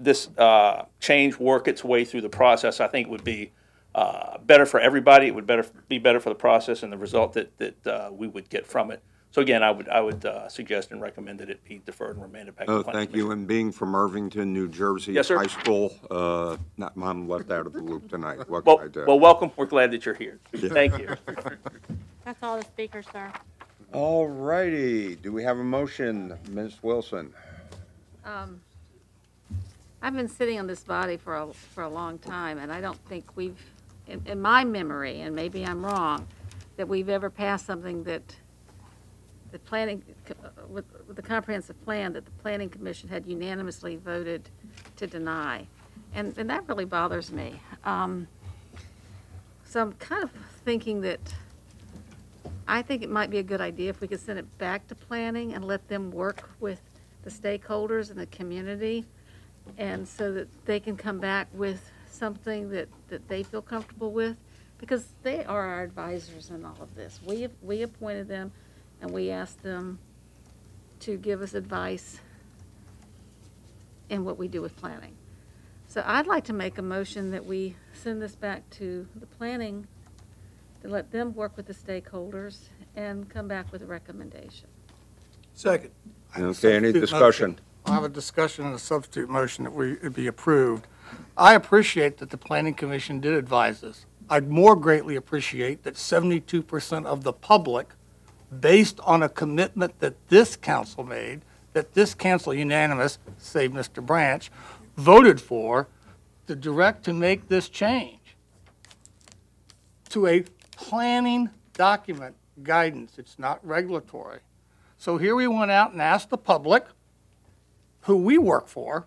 [SPEAKER 18] this, uh, change work its way through the process, I think would be, uh, better for everybody. It would better, be better for the process and the result that, that, uh, we would get from it. So again, I would, I would, uh, suggest and recommend that it be deferred and remanded back to the
[SPEAKER 1] Oh, thank you. And being from Irvington, New Jersey.
[SPEAKER 18] Yes.
[SPEAKER 1] High school, uh, not, I'm left out of the loop tonight. What
[SPEAKER 18] Well,
[SPEAKER 1] can I do?
[SPEAKER 18] well, welcome. We're glad that you're here. Thank you.
[SPEAKER 2] That's all the speakers, sir.
[SPEAKER 1] All righty. Do we have a motion, Ms. Wilson?
[SPEAKER 3] Um, I've been sitting on this body for a, for a long time, and I don't think we've, in, in my memory, and maybe I'm wrong, that we've ever passed something that the planning, with, with the comprehensive plan, that the planning commission had unanimously voted to deny. And, and that really bothers me. Um, so I'm kind of thinking that, I think it might be a good idea if we could send it back to planning and let them work with the stakeholders and the community, and so that they can come back with something that, that they feel comfortable with, because they are our advisors in all of this. We, we appointed them, and we asked them to give us advice in what we do with planning. So I'd like to make a motion that we send this back to the planning, to let them work with the stakeholders and come back with a recommendation.
[SPEAKER 11] Second.
[SPEAKER 1] Okay, any
[SPEAKER 11] Substitute
[SPEAKER 1] discussion?
[SPEAKER 11] motion. I'll have a discussion and a substitute motion that we, it be approved. I appreciate that the planning commission did advise us. I'd more greatly appreciate that seventy-two percent of the public, based on a commitment that this council made, that this council unanimous, save Mr. Branch, voted for, to direct to make this change to a planning document guidance. It's not regulatory. So here we went out and asked the public, who we work for,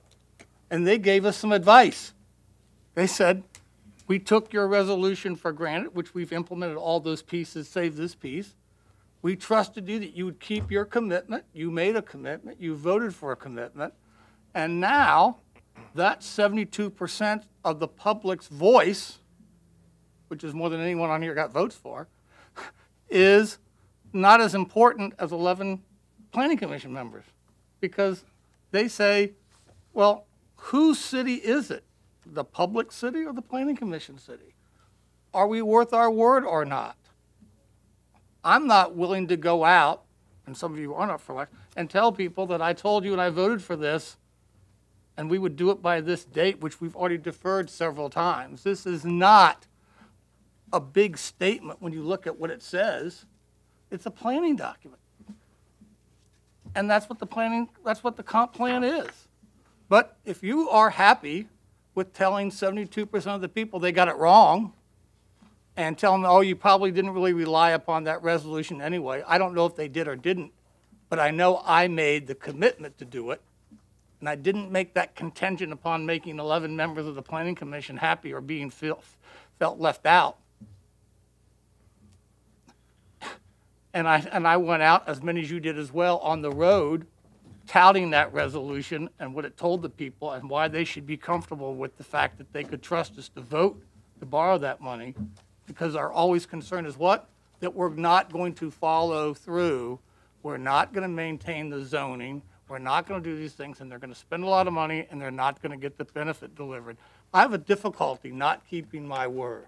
[SPEAKER 11] and they gave us some advice. They said, we took your resolution for granted, which we've implemented all those pieces, save this piece. We trusted you that you would keep your commitment. You made a commitment. You voted for a commitment. And now, that seventy-two percent of the public's voice, which is more than anyone on here got votes for, is not as important as 11 planning commission members because they say, well, whose city is it? The public city or the planning commission city? Are we worth our word or not? I'm not willing to go out, and some of you aren't for election, and tell people that I told you and I voted for this, and we would do it by this date, which we've already deferred several times. This is not a big statement when you look at what it says. It's a planning document. And that's what the planning, that's what the comp plan is. But if you are happy with telling seventy-two percent of the people they got it wrong, and tell them, oh, you probably didn't really rely upon that resolution anyway, I don't know if they did or didn't, but I know I made the commitment to do it, and I didn't make that contingent upon making eleven members of the planning commission happy or being feel, felt left out. And I, and I went out, as many as you did as well, on the road touting that resolution and what it told the people and why they should be comfortable with the fact that they could trust us to vote to borrow that money. Because our always concern is what? That we're not going to follow through. We're not going to maintain the zoning. We're not going to do these things, and they're going to spend a lot of money, and they're not going to get the benefit delivered. I have a difficulty not keeping my word.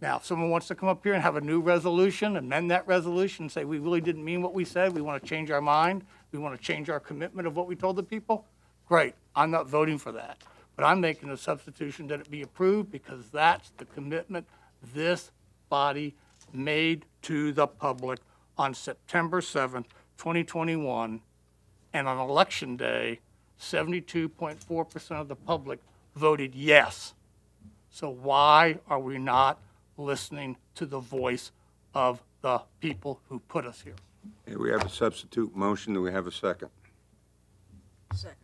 [SPEAKER 11] Now, if someone wants to come up here and have a new resolution, amend that resolution, and say, we really didn't mean what we said, we want to change our mind, we want to change our commitment of what we told the people, great, I'm not voting for that. But I'm making a substitution that it be approved because that's the commitment this body made to the public on September 7th, 2021. And on election day, 72.4% of the public voted yes. So why are we not listening to the voice of the people who put us here?
[SPEAKER 1] Okay, we have a substitute motion. Do we have a second?
[SPEAKER 13] Second.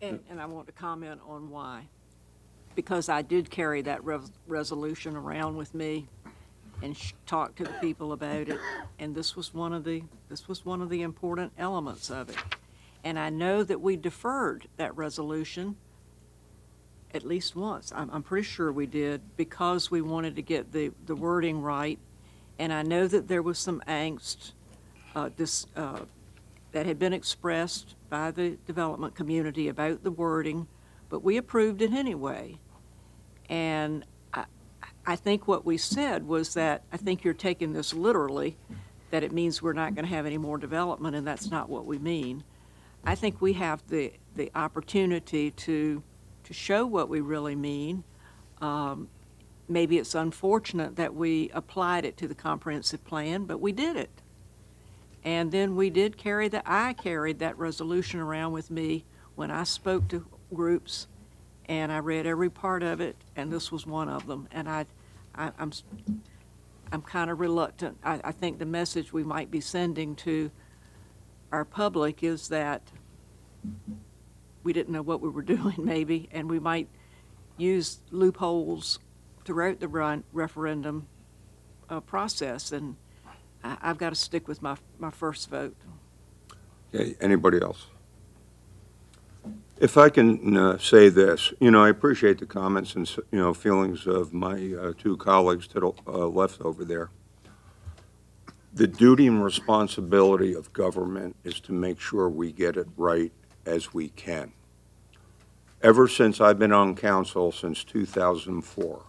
[SPEAKER 13] And, and I want to comment on why. Because I did carry that res- resolution around with me, and sh- talk to the people about it. And this was one of the, this was one of the important elements of it. And I know that we deferred that resolution at least once. I'm, I'm pretty sure we did because we wanted to get the, the wording right. And I know that there was some angst, uh, this, uh, that had been expressed by the development community about the wording, but we approved it anyway. And I, I think what we said was that, I think you're taking this literally, that it means we're not going to have any more development, and that's not what we mean. I think we have the, the opportunity to, to show what we really mean. Um, Maybe it's unfortunate that we applied it to the comprehensive plan, but we did it. And then we did carry the, I carried that resolution around with me when I spoke to groups, and I read every part of it, and this was one of them. And I, I, I'm, s- I'm kind of reluctant. I, I think the message we might be sending to our public is that we didn't know what we were doing, maybe, and we might use loopholes throughout the referendum uh, process, and I, I've got to stick with my, my first vote.
[SPEAKER 1] Okay, anybody else? If I can uh, say this, you know, I appreciate the comments and, you know, feelings of my uh, two colleagues to the uh, left over there. The duty and responsibility of government is to make sure we get it right as we can. Ever since I've been on council, since 2004,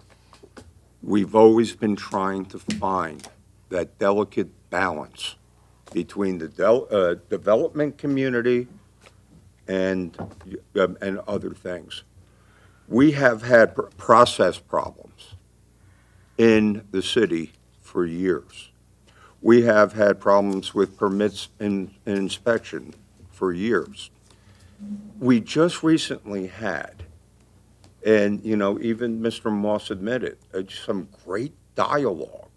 [SPEAKER 1] we've always been trying to find that delicate balance between the del- uh, development community and, um, and other things. We have had pr- process problems in the city for years. We have had problems with permits and and inspection for years. We just recently had, and, you know, even Mr. Moss admitted, uh, some great dialogue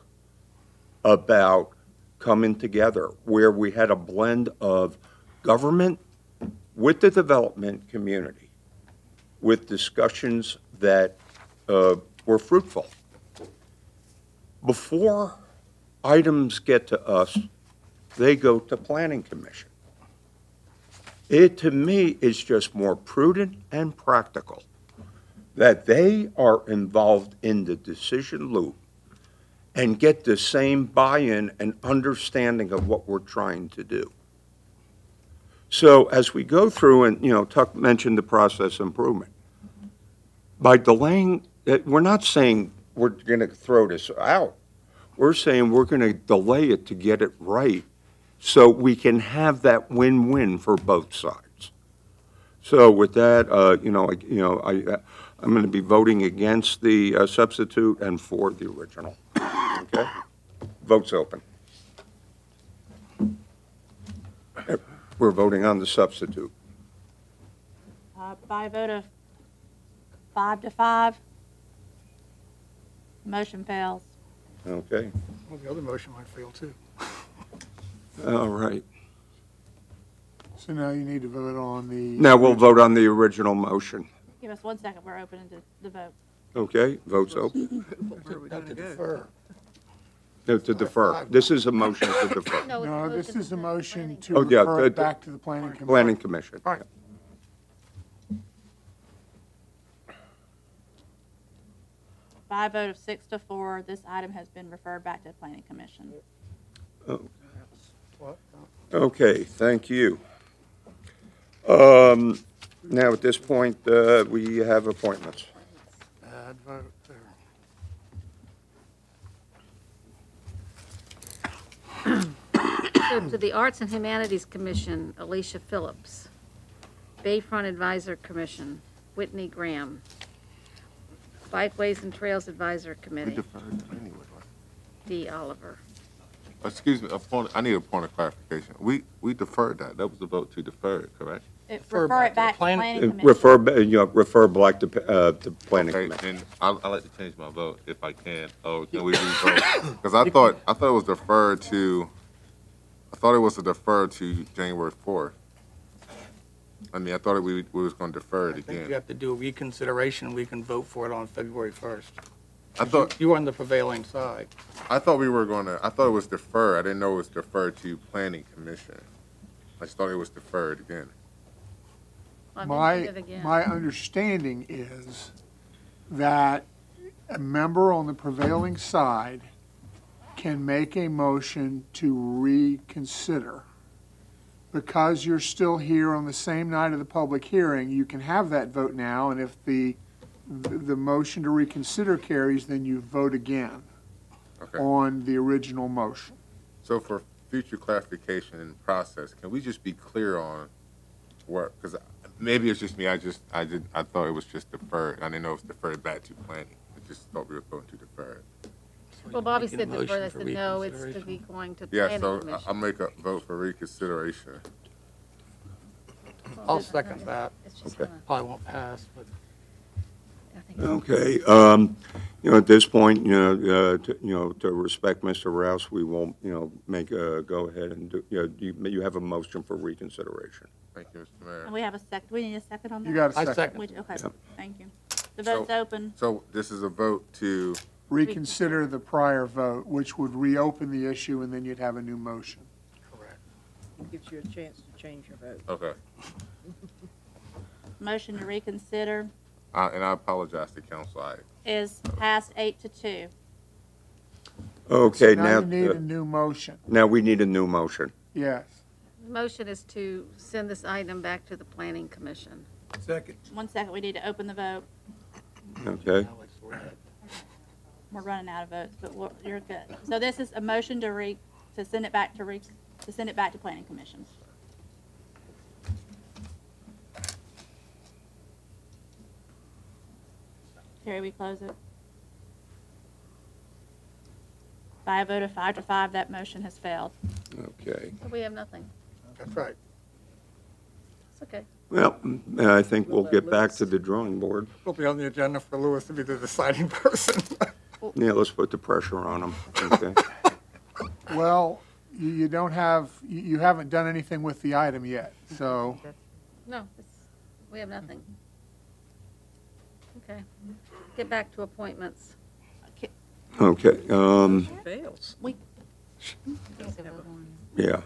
[SPEAKER 1] about coming together, where we had a blend of government with the development community, with discussions that uh, were fruitful. Before items get to us, they go to Planning Commission. It, to me, is just more prudent and practical that they are involved in the decision loop and get the same buy-in and understanding of what we're trying to do. So as we go through, and, you know, Tuck mentioned the process improvement. By delaying, eh, we're not saying we're going to throw this out. We're saying we're going to delay it to get it right so we can have that win-win for both sides. So with that, uh, you know, I- you know, I, I'm going to be voting against the uh, substitute and for the original. Okay? Vote's open. We're voting on the substitute.
[SPEAKER 2] Uh, By a vote of five to five, motion fails.
[SPEAKER 1] Okay,
[SPEAKER 11] Well, the other motion might fail too.
[SPEAKER 1] all right.
[SPEAKER 4] So now you need to vote on the.
[SPEAKER 1] Now we'll vote on the original motion.
[SPEAKER 2] Give us one second, we're opening the- the vote.
[SPEAKER 1] Okay, vote's open.
[SPEAKER 11] Where are we gonna go?
[SPEAKER 1] No, to defer. This is a motion to defer.
[SPEAKER 4] No, this is a motion to
[SPEAKER 1] Oh, yeah,
[SPEAKER 4] refer it
[SPEAKER 1] the-
[SPEAKER 4] back to the planning commission.
[SPEAKER 1] Planning Commission.
[SPEAKER 11] Right.
[SPEAKER 2] By a vote of six to four, this item has been referred back to the planning commission.
[SPEAKER 1] Okay, thank you. Um, Now, at this point, uh, we have appointments.
[SPEAKER 11] Bad vote there.
[SPEAKER 3] So to the Arts and Humanities Commission, Alicia Phillips. Bayfront Advisor Commission, Whitney Graham. Bikeways and Trails Advisor
[SPEAKER 12] We
[SPEAKER 3] Committee,
[SPEAKER 12] deferred anyway, right?
[SPEAKER 3] Dee Oliver.
[SPEAKER 12] Excuse me, a point, I need a point of clarification. We, we deferred that. That was the vote to defer it, correct?
[SPEAKER 2] It- Refer it back to planning
[SPEAKER 1] Uh,
[SPEAKER 2] commission.
[SPEAKER 1] Refer, ba- you know, refer back to, uh, to Planning
[SPEAKER 12] Okay,
[SPEAKER 1] Commission.
[SPEAKER 12] then I'd, I'd like to change my vote if I can. Oh, can we re-vote? Because I thought, I thought it was deferred to, I thought it was to defer to January fourth. I mean, I thought we, we was gonna defer it
[SPEAKER 11] I think you
[SPEAKER 12] again.
[SPEAKER 11] have to do a reconsideration. We can vote for it on February 1st.
[SPEAKER 12] I thought,
[SPEAKER 11] You were on the prevailing side.
[SPEAKER 12] I thought we were gonna, I thought it was deferred. I didn't know it was deferred to planning commission. I just thought it was deferred again.
[SPEAKER 3] I mentioned
[SPEAKER 4] My,
[SPEAKER 3] it again.
[SPEAKER 4] my understanding is that a member on the prevailing side can make a motion to reconsider. Because you're still here on the same night of the public hearing, you can have that vote now, and if the, the motion to reconsider carries, then you vote again
[SPEAKER 12] Okay.
[SPEAKER 4] on the original motion.
[SPEAKER 12] So for future clarification and process, can we just be clear on what, because maybe it's just me, I just, I did, I thought it was just deferred. I didn't know it was deferred back to planning. I just thought we were going to defer it.
[SPEAKER 3] Well, Bobby said defer, I
[SPEAKER 11] motion for
[SPEAKER 3] said, no, it's to be going to
[SPEAKER 12] Yeah,
[SPEAKER 3] planning
[SPEAKER 12] so I-
[SPEAKER 3] commission.
[SPEAKER 12] I'll make a vote for reconsideration.
[SPEAKER 11] I'll second that.
[SPEAKER 3] It's just
[SPEAKER 12] Okay.
[SPEAKER 3] gonna-
[SPEAKER 11] Probably won't pass, but
[SPEAKER 3] I think-
[SPEAKER 1] Okay, um, you know, at this point, you know, uh, to, you know, to respect Mr. Rouse, we won't, you know, make, uh, go ahead and do, you know, you, you have a motion for reconsideration.
[SPEAKER 12] Thank you, Mr. Mayor.
[SPEAKER 2] And we have a sec, we need a second on that?
[SPEAKER 4] You got a
[SPEAKER 11] I
[SPEAKER 4] second.
[SPEAKER 11] second.
[SPEAKER 2] Which- Okay,
[SPEAKER 1] Yep.
[SPEAKER 2] thank you. The
[SPEAKER 12] So-
[SPEAKER 2] vote's open.
[SPEAKER 12] So this is a vote to,
[SPEAKER 4] Reconsider the prior vote, which would reopen the issue, and then you'd have a new motion.
[SPEAKER 11] correct.
[SPEAKER 13] It gives you a chance to change your vote.
[SPEAKER 12] okay.
[SPEAKER 2] Motion to reconsider
[SPEAKER 12] Uh, and I apologize to council. I,
[SPEAKER 2] is passed eight to two.
[SPEAKER 1] Okay,
[SPEAKER 4] So
[SPEAKER 1] now,
[SPEAKER 4] you need
[SPEAKER 1] uh,
[SPEAKER 4] a new motion,
[SPEAKER 1] now we need a new motion.
[SPEAKER 4] yes.
[SPEAKER 3] The Motion is to send this item back to the planning commission.
[SPEAKER 11] Second.
[SPEAKER 2] One second, we need to open the vote.
[SPEAKER 1] Okay,
[SPEAKER 2] We're running out of votes, but we're- you're good. So this is a motion to re, to send it back to re, to send it back to planning commission. Terry, we close it? By a vote of five to five, that motion has failed.
[SPEAKER 1] okay.
[SPEAKER 3] We have nothing.
[SPEAKER 11] That's right.
[SPEAKER 3] It's okay.
[SPEAKER 1] Well, mm, I think we'll get back to the drawing board.
[SPEAKER 11] We'll be on the agenda for Louis to be the deciding person.
[SPEAKER 1] Yeah, let's put the pressure on them, okay?
[SPEAKER 4] Well, you, you don't have, you, you haven't done anything with the item yet, so,
[SPEAKER 3] No, it's, we have nothing. Okay. Get back to appointments.
[SPEAKER 1] Okay, um,
[SPEAKER 13] Fails.
[SPEAKER 2] We,
[SPEAKER 1] yeah.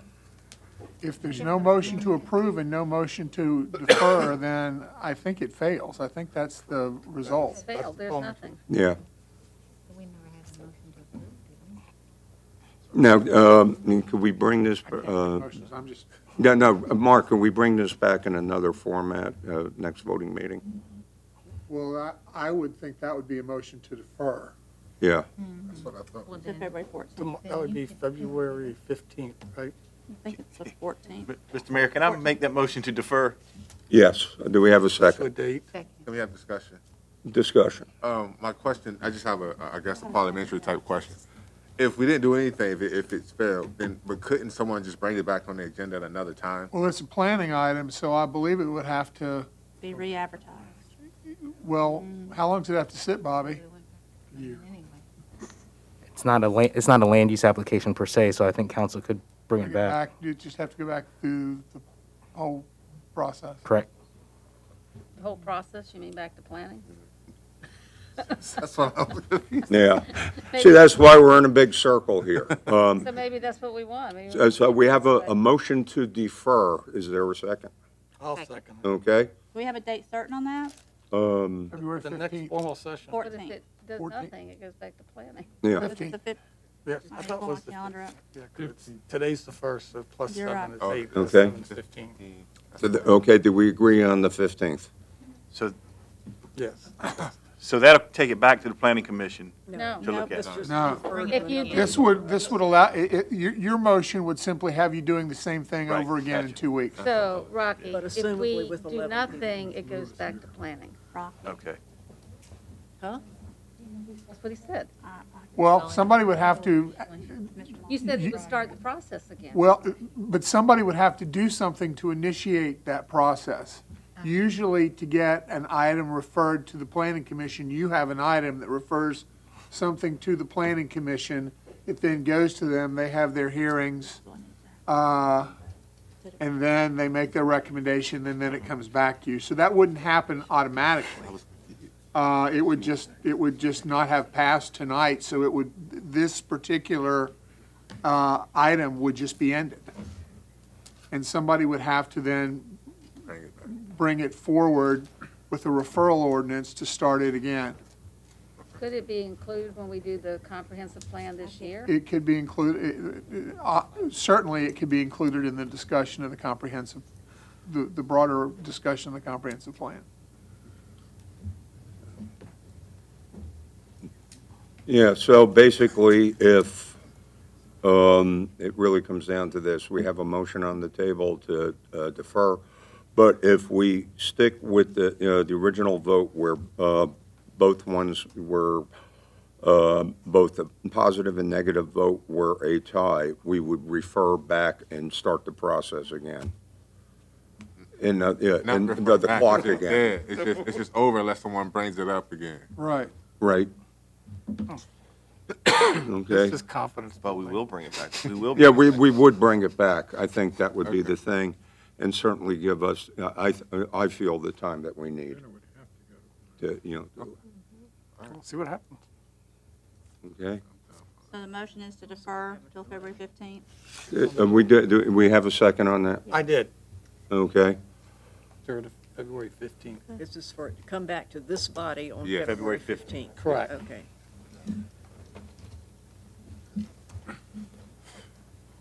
[SPEAKER 4] If there's no motion to approve and no motion to defer, then I think it fails. I think that's the result.
[SPEAKER 3] It's
[SPEAKER 4] result.
[SPEAKER 3] failed, there's nothing.
[SPEAKER 1] Yeah. Now, um, could we bring this, uh,
[SPEAKER 4] Motions, I'm just,
[SPEAKER 1] no, no, Mark, can we bring this back in another format, uh, next voting meeting?
[SPEAKER 4] well, I, I would think that would be a motion to defer.
[SPEAKER 1] Yeah,
[SPEAKER 12] that's what I thought.
[SPEAKER 2] to February fourteenth.
[SPEAKER 11] That would be February 15th, right?
[SPEAKER 2] I think it's the fourteenth.
[SPEAKER 22] Mr. Mayor, can I make that motion to defer?
[SPEAKER 1] yes. Do we have a
[SPEAKER 11] So
[SPEAKER 1] second?
[SPEAKER 11] date.
[SPEAKER 12] Can we have discussion?
[SPEAKER 1] Discussion.
[SPEAKER 12] Um, my question, I just have a, I guess, a parliamentary type question. If we didn't do anything, if it, if it's failed, then, but couldn't someone just bring it back on the agenda at another time?
[SPEAKER 4] Well, it's a planning item, so I believe it would have to,
[SPEAKER 2] Be re-advertised.
[SPEAKER 4] well, how long does it have to sit, Bobby?
[SPEAKER 23] It's not a, la- it's not a land use application per se, so I think council could bring it back.
[SPEAKER 4] You just have to go back through the whole process.
[SPEAKER 23] Correct.
[SPEAKER 3] The whole process, you mean back to planning?
[SPEAKER 12] That's what I was confused.
[SPEAKER 1] Yeah. See, that's why we're in a big circle here. Um,
[SPEAKER 3] So maybe that's what we want. Maybe
[SPEAKER 1] so- so we have a, a motion to defer. Is there a second?
[SPEAKER 11] I'll second.
[SPEAKER 1] Okay?
[SPEAKER 2] Do we have a date certain on that?
[SPEAKER 1] Um,
[SPEAKER 4] February
[SPEAKER 11] The next
[SPEAKER 4] 15th.
[SPEAKER 11] formal session.
[SPEAKER 3] But if
[SPEAKER 2] 14th.
[SPEAKER 3] it does
[SPEAKER 4] 14th.
[SPEAKER 3] nothing, it goes back to planning.
[SPEAKER 1] yeah.
[SPEAKER 2] This is the fif-
[SPEAKER 11] Yes,
[SPEAKER 2] I
[SPEAKER 11] I
[SPEAKER 2] just
[SPEAKER 11] thought
[SPEAKER 2] pull
[SPEAKER 11] it
[SPEAKER 2] my
[SPEAKER 11] was the,
[SPEAKER 2] calendar up.
[SPEAKER 11] yeah, 'cause it's- today's the first, so plus
[SPEAKER 2] You're
[SPEAKER 11] seven
[SPEAKER 2] right.
[SPEAKER 11] is eight,
[SPEAKER 1] Okay.
[SPEAKER 11] seven's 15.
[SPEAKER 1] So the- Okay, do we agree on the 15th?
[SPEAKER 22] So,
[SPEAKER 11] Yes.
[SPEAKER 22] so that'll take it back to the planning commission
[SPEAKER 3] No.
[SPEAKER 22] to look at.
[SPEAKER 4] No.
[SPEAKER 3] If you do,
[SPEAKER 4] This would, this would allow, it, it, your, your motion would simply have you doing the same thing
[SPEAKER 22] Right,
[SPEAKER 4] over again in
[SPEAKER 22] gotcha.
[SPEAKER 4] two weeks.
[SPEAKER 3] so, Rocky,
[SPEAKER 13] But
[SPEAKER 3] if
[SPEAKER 13] assumably
[SPEAKER 3] we
[SPEAKER 13] with
[SPEAKER 3] do
[SPEAKER 13] 11
[SPEAKER 3] nothing, it goes back to planning.
[SPEAKER 2] Rock.
[SPEAKER 22] Okay.
[SPEAKER 13] Huh?
[SPEAKER 3] That's what he said.
[SPEAKER 4] Well, somebody would have to,
[SPEAKER 3] You said it would start the process again.
[SPEAKER 4] well, but somebody would have to do something to initiate that process. Usually to get an item referred to the planning commission, you have an item that refers something to the planning commission. It then goes to them, they have their hearings, uh, and then they make their recommendation, and then it comes back to you. So that wouldn't happen automatically. Uh, it would just, it would just not have passed tonight, so it would, this particular uh, item would just be ended. And somebody would have to then bring it forward with a referral ordinance to start it again.
[SPEAKER 3] Could it be included when we do the comprehensive plan this year?
[SPEAKER 4] It could be included, uh, certainly it could be included in the discussion of the comprehensive, the the broader discussion of the comprehensive plan.
[SPEAKER 1] Yeah, so basically, if, um, it really comes down to this, we have a motion on the table to uh, defer, but if we stick with the, you know, the original vote where, uh, both ones were, uh, both the positive and negative vote were a tie, we would refer back and start the process again. In, the- yeah,
[SPEAKER 12] Not
[SPEAKER 1] in
[SPEAKER 12] refer
[SPEAKER 1] the the
[SPEAKER 12] back,
[SPEAKER 1] clock
[SPEAKER 12] it's just
[SPEAKER 1] again,
[SPEAKER 12] dead. It's just, it's just over unless someone brings it up again.
[SPEAKER 4] Right.
[SPEAKER 1] right? Okay.
[SPEAKER 11] This is confidence.
[SPEAKER 22] But we will bring it back. We will.
[SPEAKER 1] Yeah,
[SPEAKER 22] bring
[SPEAKER 1] we,
[SPEAKER 22] it back.
[SPEAKER 1] we would bring it back. I think that would be the thing, and certainly give us, I, I feel the time that we need. To, you know,
[SPEAKER 11] We'll see what happens.
[SPEAKER 1] okay?
[SPEAKER 2] So the motion is to defer till February fifteenth.
[SPEAKER 1] Uh, We do, do we have a second on that?
[SPEAKER 11] I did.
[SPEAKER 1] Okay,
[SPEAKER 11] Third of February 15th.
[SPEAKER 24] This is for it to come back to this body on
[SPEAKER 22] Yeah,
[SPEAKER 24] February
[SPEAKER 22] February
[SPEAKER 24] 15th.
[SPEAKER 11] Correct.
[SPEAKER 24] Okay.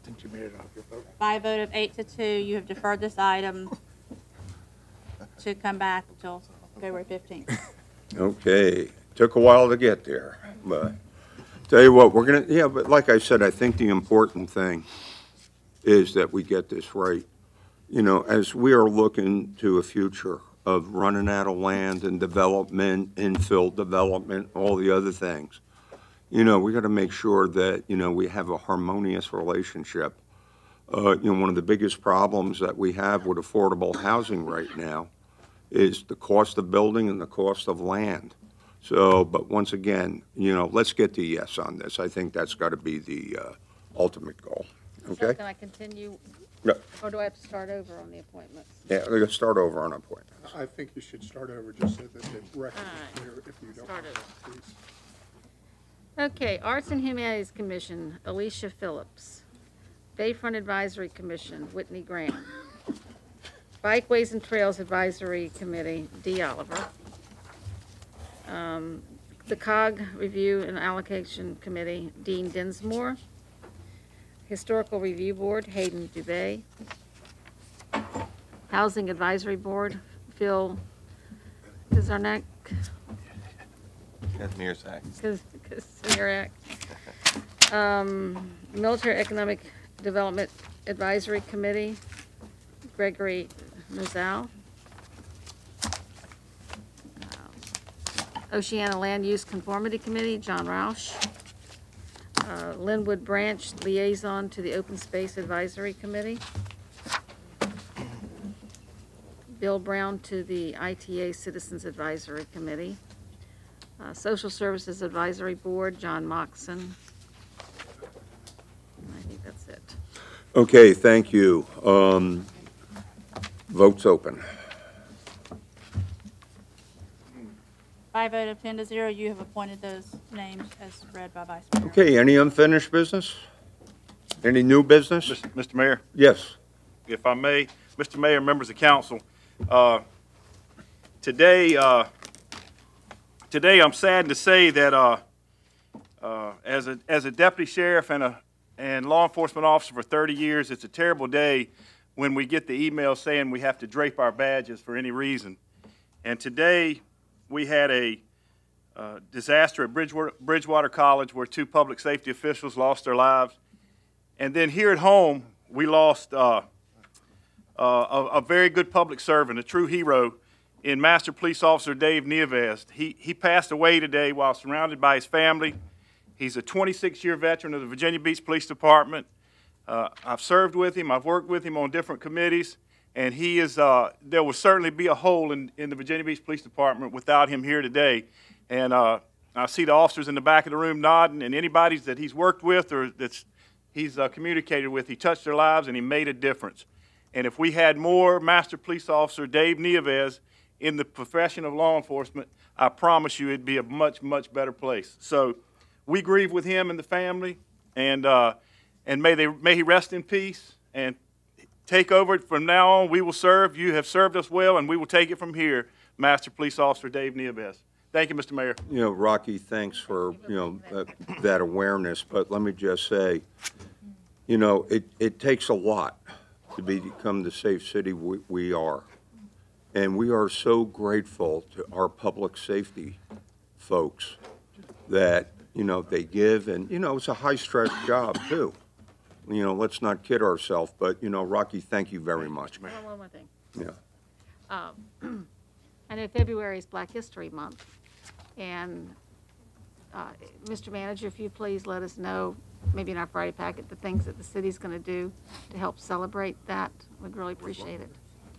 [SPEAKER 11] Since you made it off your vote.
[SPEAKER 2] By a vote of eight to two, you have deferred this item to come back until February fifteenth.
[SPEAKER 1] okay. Took a while to get there, but, tell you what, we're gonna, yeah, but like I said, I think the important thing is that we get this right. You know, as we are looking to a future of running out of land and development, infill development, all the other things, you know, we got to make sure that, you know, we have a harmonious relationship. Uh, you know, one of the biggest problems that we have with affordable housing right now is the cost of building and the cost of land. So, but once again, you know, let's get the yes on this. I think that's got to be the uh, ultimate goal.
[SPEAKER 3] So
[SPEAKER 1] Okay?
[SPEAKER 3] can I continue,
[SPEAKER 1] Yeah,
[SPEAKER 3] or do I have to start over on the appointments?
[SPEAKER 1] yeah, let's start over on appointments.
[SPEAKER 4] I think you should start over, just so that the record
[SPEAKER 3] Alright.
[SPEAKER 4] is clear if you don't.
[SPEAKER 3] Start over.
[SPEAKER 4] please.
[SPEAKER 3] Okay, Arts and Humanities Commission, Alicia Phillips. Bayfront Advisory Commission, Whitney Graham. Bikeways and Trails Advisory Committee, Dee Oliver. Um, The COG Review and Allocation Committee, Dean Dinsmore. Historical Review Board, Hayden Dubay. Housing Advisory Board, Phil Kazarnek.
[SPEAKER 22] That's Mayor's Act.
[SPEAKER 3] Um, Military Economic Development Advisory Committee, Gregory Mazzal. Oceana Land Use Conformity Committee, John Roush. Uh, Linwood Branch Liaison to the Open Space Advisory Committee. Bill Brown to the ITA Citizens Advisory Committee. Uh, Social Services Advisory Board, John Moxon. I think that's it.
[SPEAKER 1] Okay, thank you. Um, Votes open.
[SPEAKER 2] By a vote of ten to zero, you have appointed those names as read by Vice Mayor.
[SPEAKER 1] Okay, any unfinished business? Any new business?
[SPEAKER 22] Mr. Mayor,
[SPEAKER 1] Yes.
[SPEAKER 22] if I may, Mr. Mayor, members of council, uh, today, uh, today I'm saddened to say that, uh, uh, as a, as a deputy sheriff and a, and law enforcement officer for 30 years, it's a terrible day when we get the email saying we have to drape our badges for any reason. And today, we had a uh, disaster at Bridgewater, Bridgewater College where two public safety officials lost their lives. And then here at home, we lost uh, uh, a, a very good public servant, a true hero in Master Police Officer Dave Nieves. He, he passed away today while surrounded by his family. He's a 26-year veteran of the Virginia Beach Police Department. Uh, I've served with him. I've worked with him on different committees. And he is, uh, there will certainly be a hole in, in the Virginia Beach Police Department without him here today. And uh, I see the officers in the back of the room nodding, and anybody that he's worked with or that's he's uh, communicated with, he touched their lives and he made a difference. And if we had more Master Police Officer Dave Nieves in the profession of law enforcement, I promise you it'd be a much, much better place. So we grieve with him and the family, and, uh, and may, they, may he rest in peace and take over it from now on. We will serve. You have served us well, and we will take it from here. Master Police Officer Dave Nieves. Thank you, Mr. Mayor.
[SPEAKER 1] You know, Rocky, thanks for, you know, uh, that awareness, but let me just say, you know, it, it takes a lot to become the safe city we, we are. And we are so grateful to our public safety folks that, you know, they give, and, you know, it's a high-stress job, too. You know, let's not kid ourselves, but, you know, Rocky, thank you very much.
[SPEAKER 3] One one more thing.
[SPEAKER 1] Yeah.
[SPEAKER 3] Um, I know February is Black History Month, and, uh, Mr. Manager, if you please let us know, maybe in our Friday packet, the things that the city's gonna do to help celebrate that, we'd really appreciate it.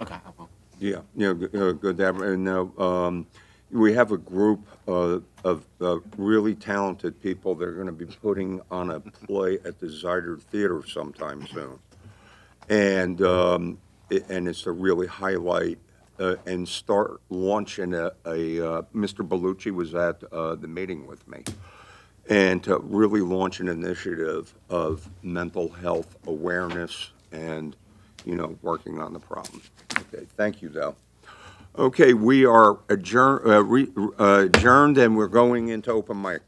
[SPEAKER 15] Okay, I will.
[SPEAKER 1] Yeah, yeah, uh, good, and now, um, we have a group, uh, of, uh, really talented people that are gonna be putting on a play at the Zyder Theater sometime soon. And, um, it, and it's to really highlight, uh, and start launching a, a, uh, Mr. Berlucchi was at, uh, the meeting with me. And to really launch an initiative of mental health awareness and, you know, working on the problem. Okay, thank you, though. Okay, we are adjourned, uh, re- uh, adjourned, and we're going into open mic.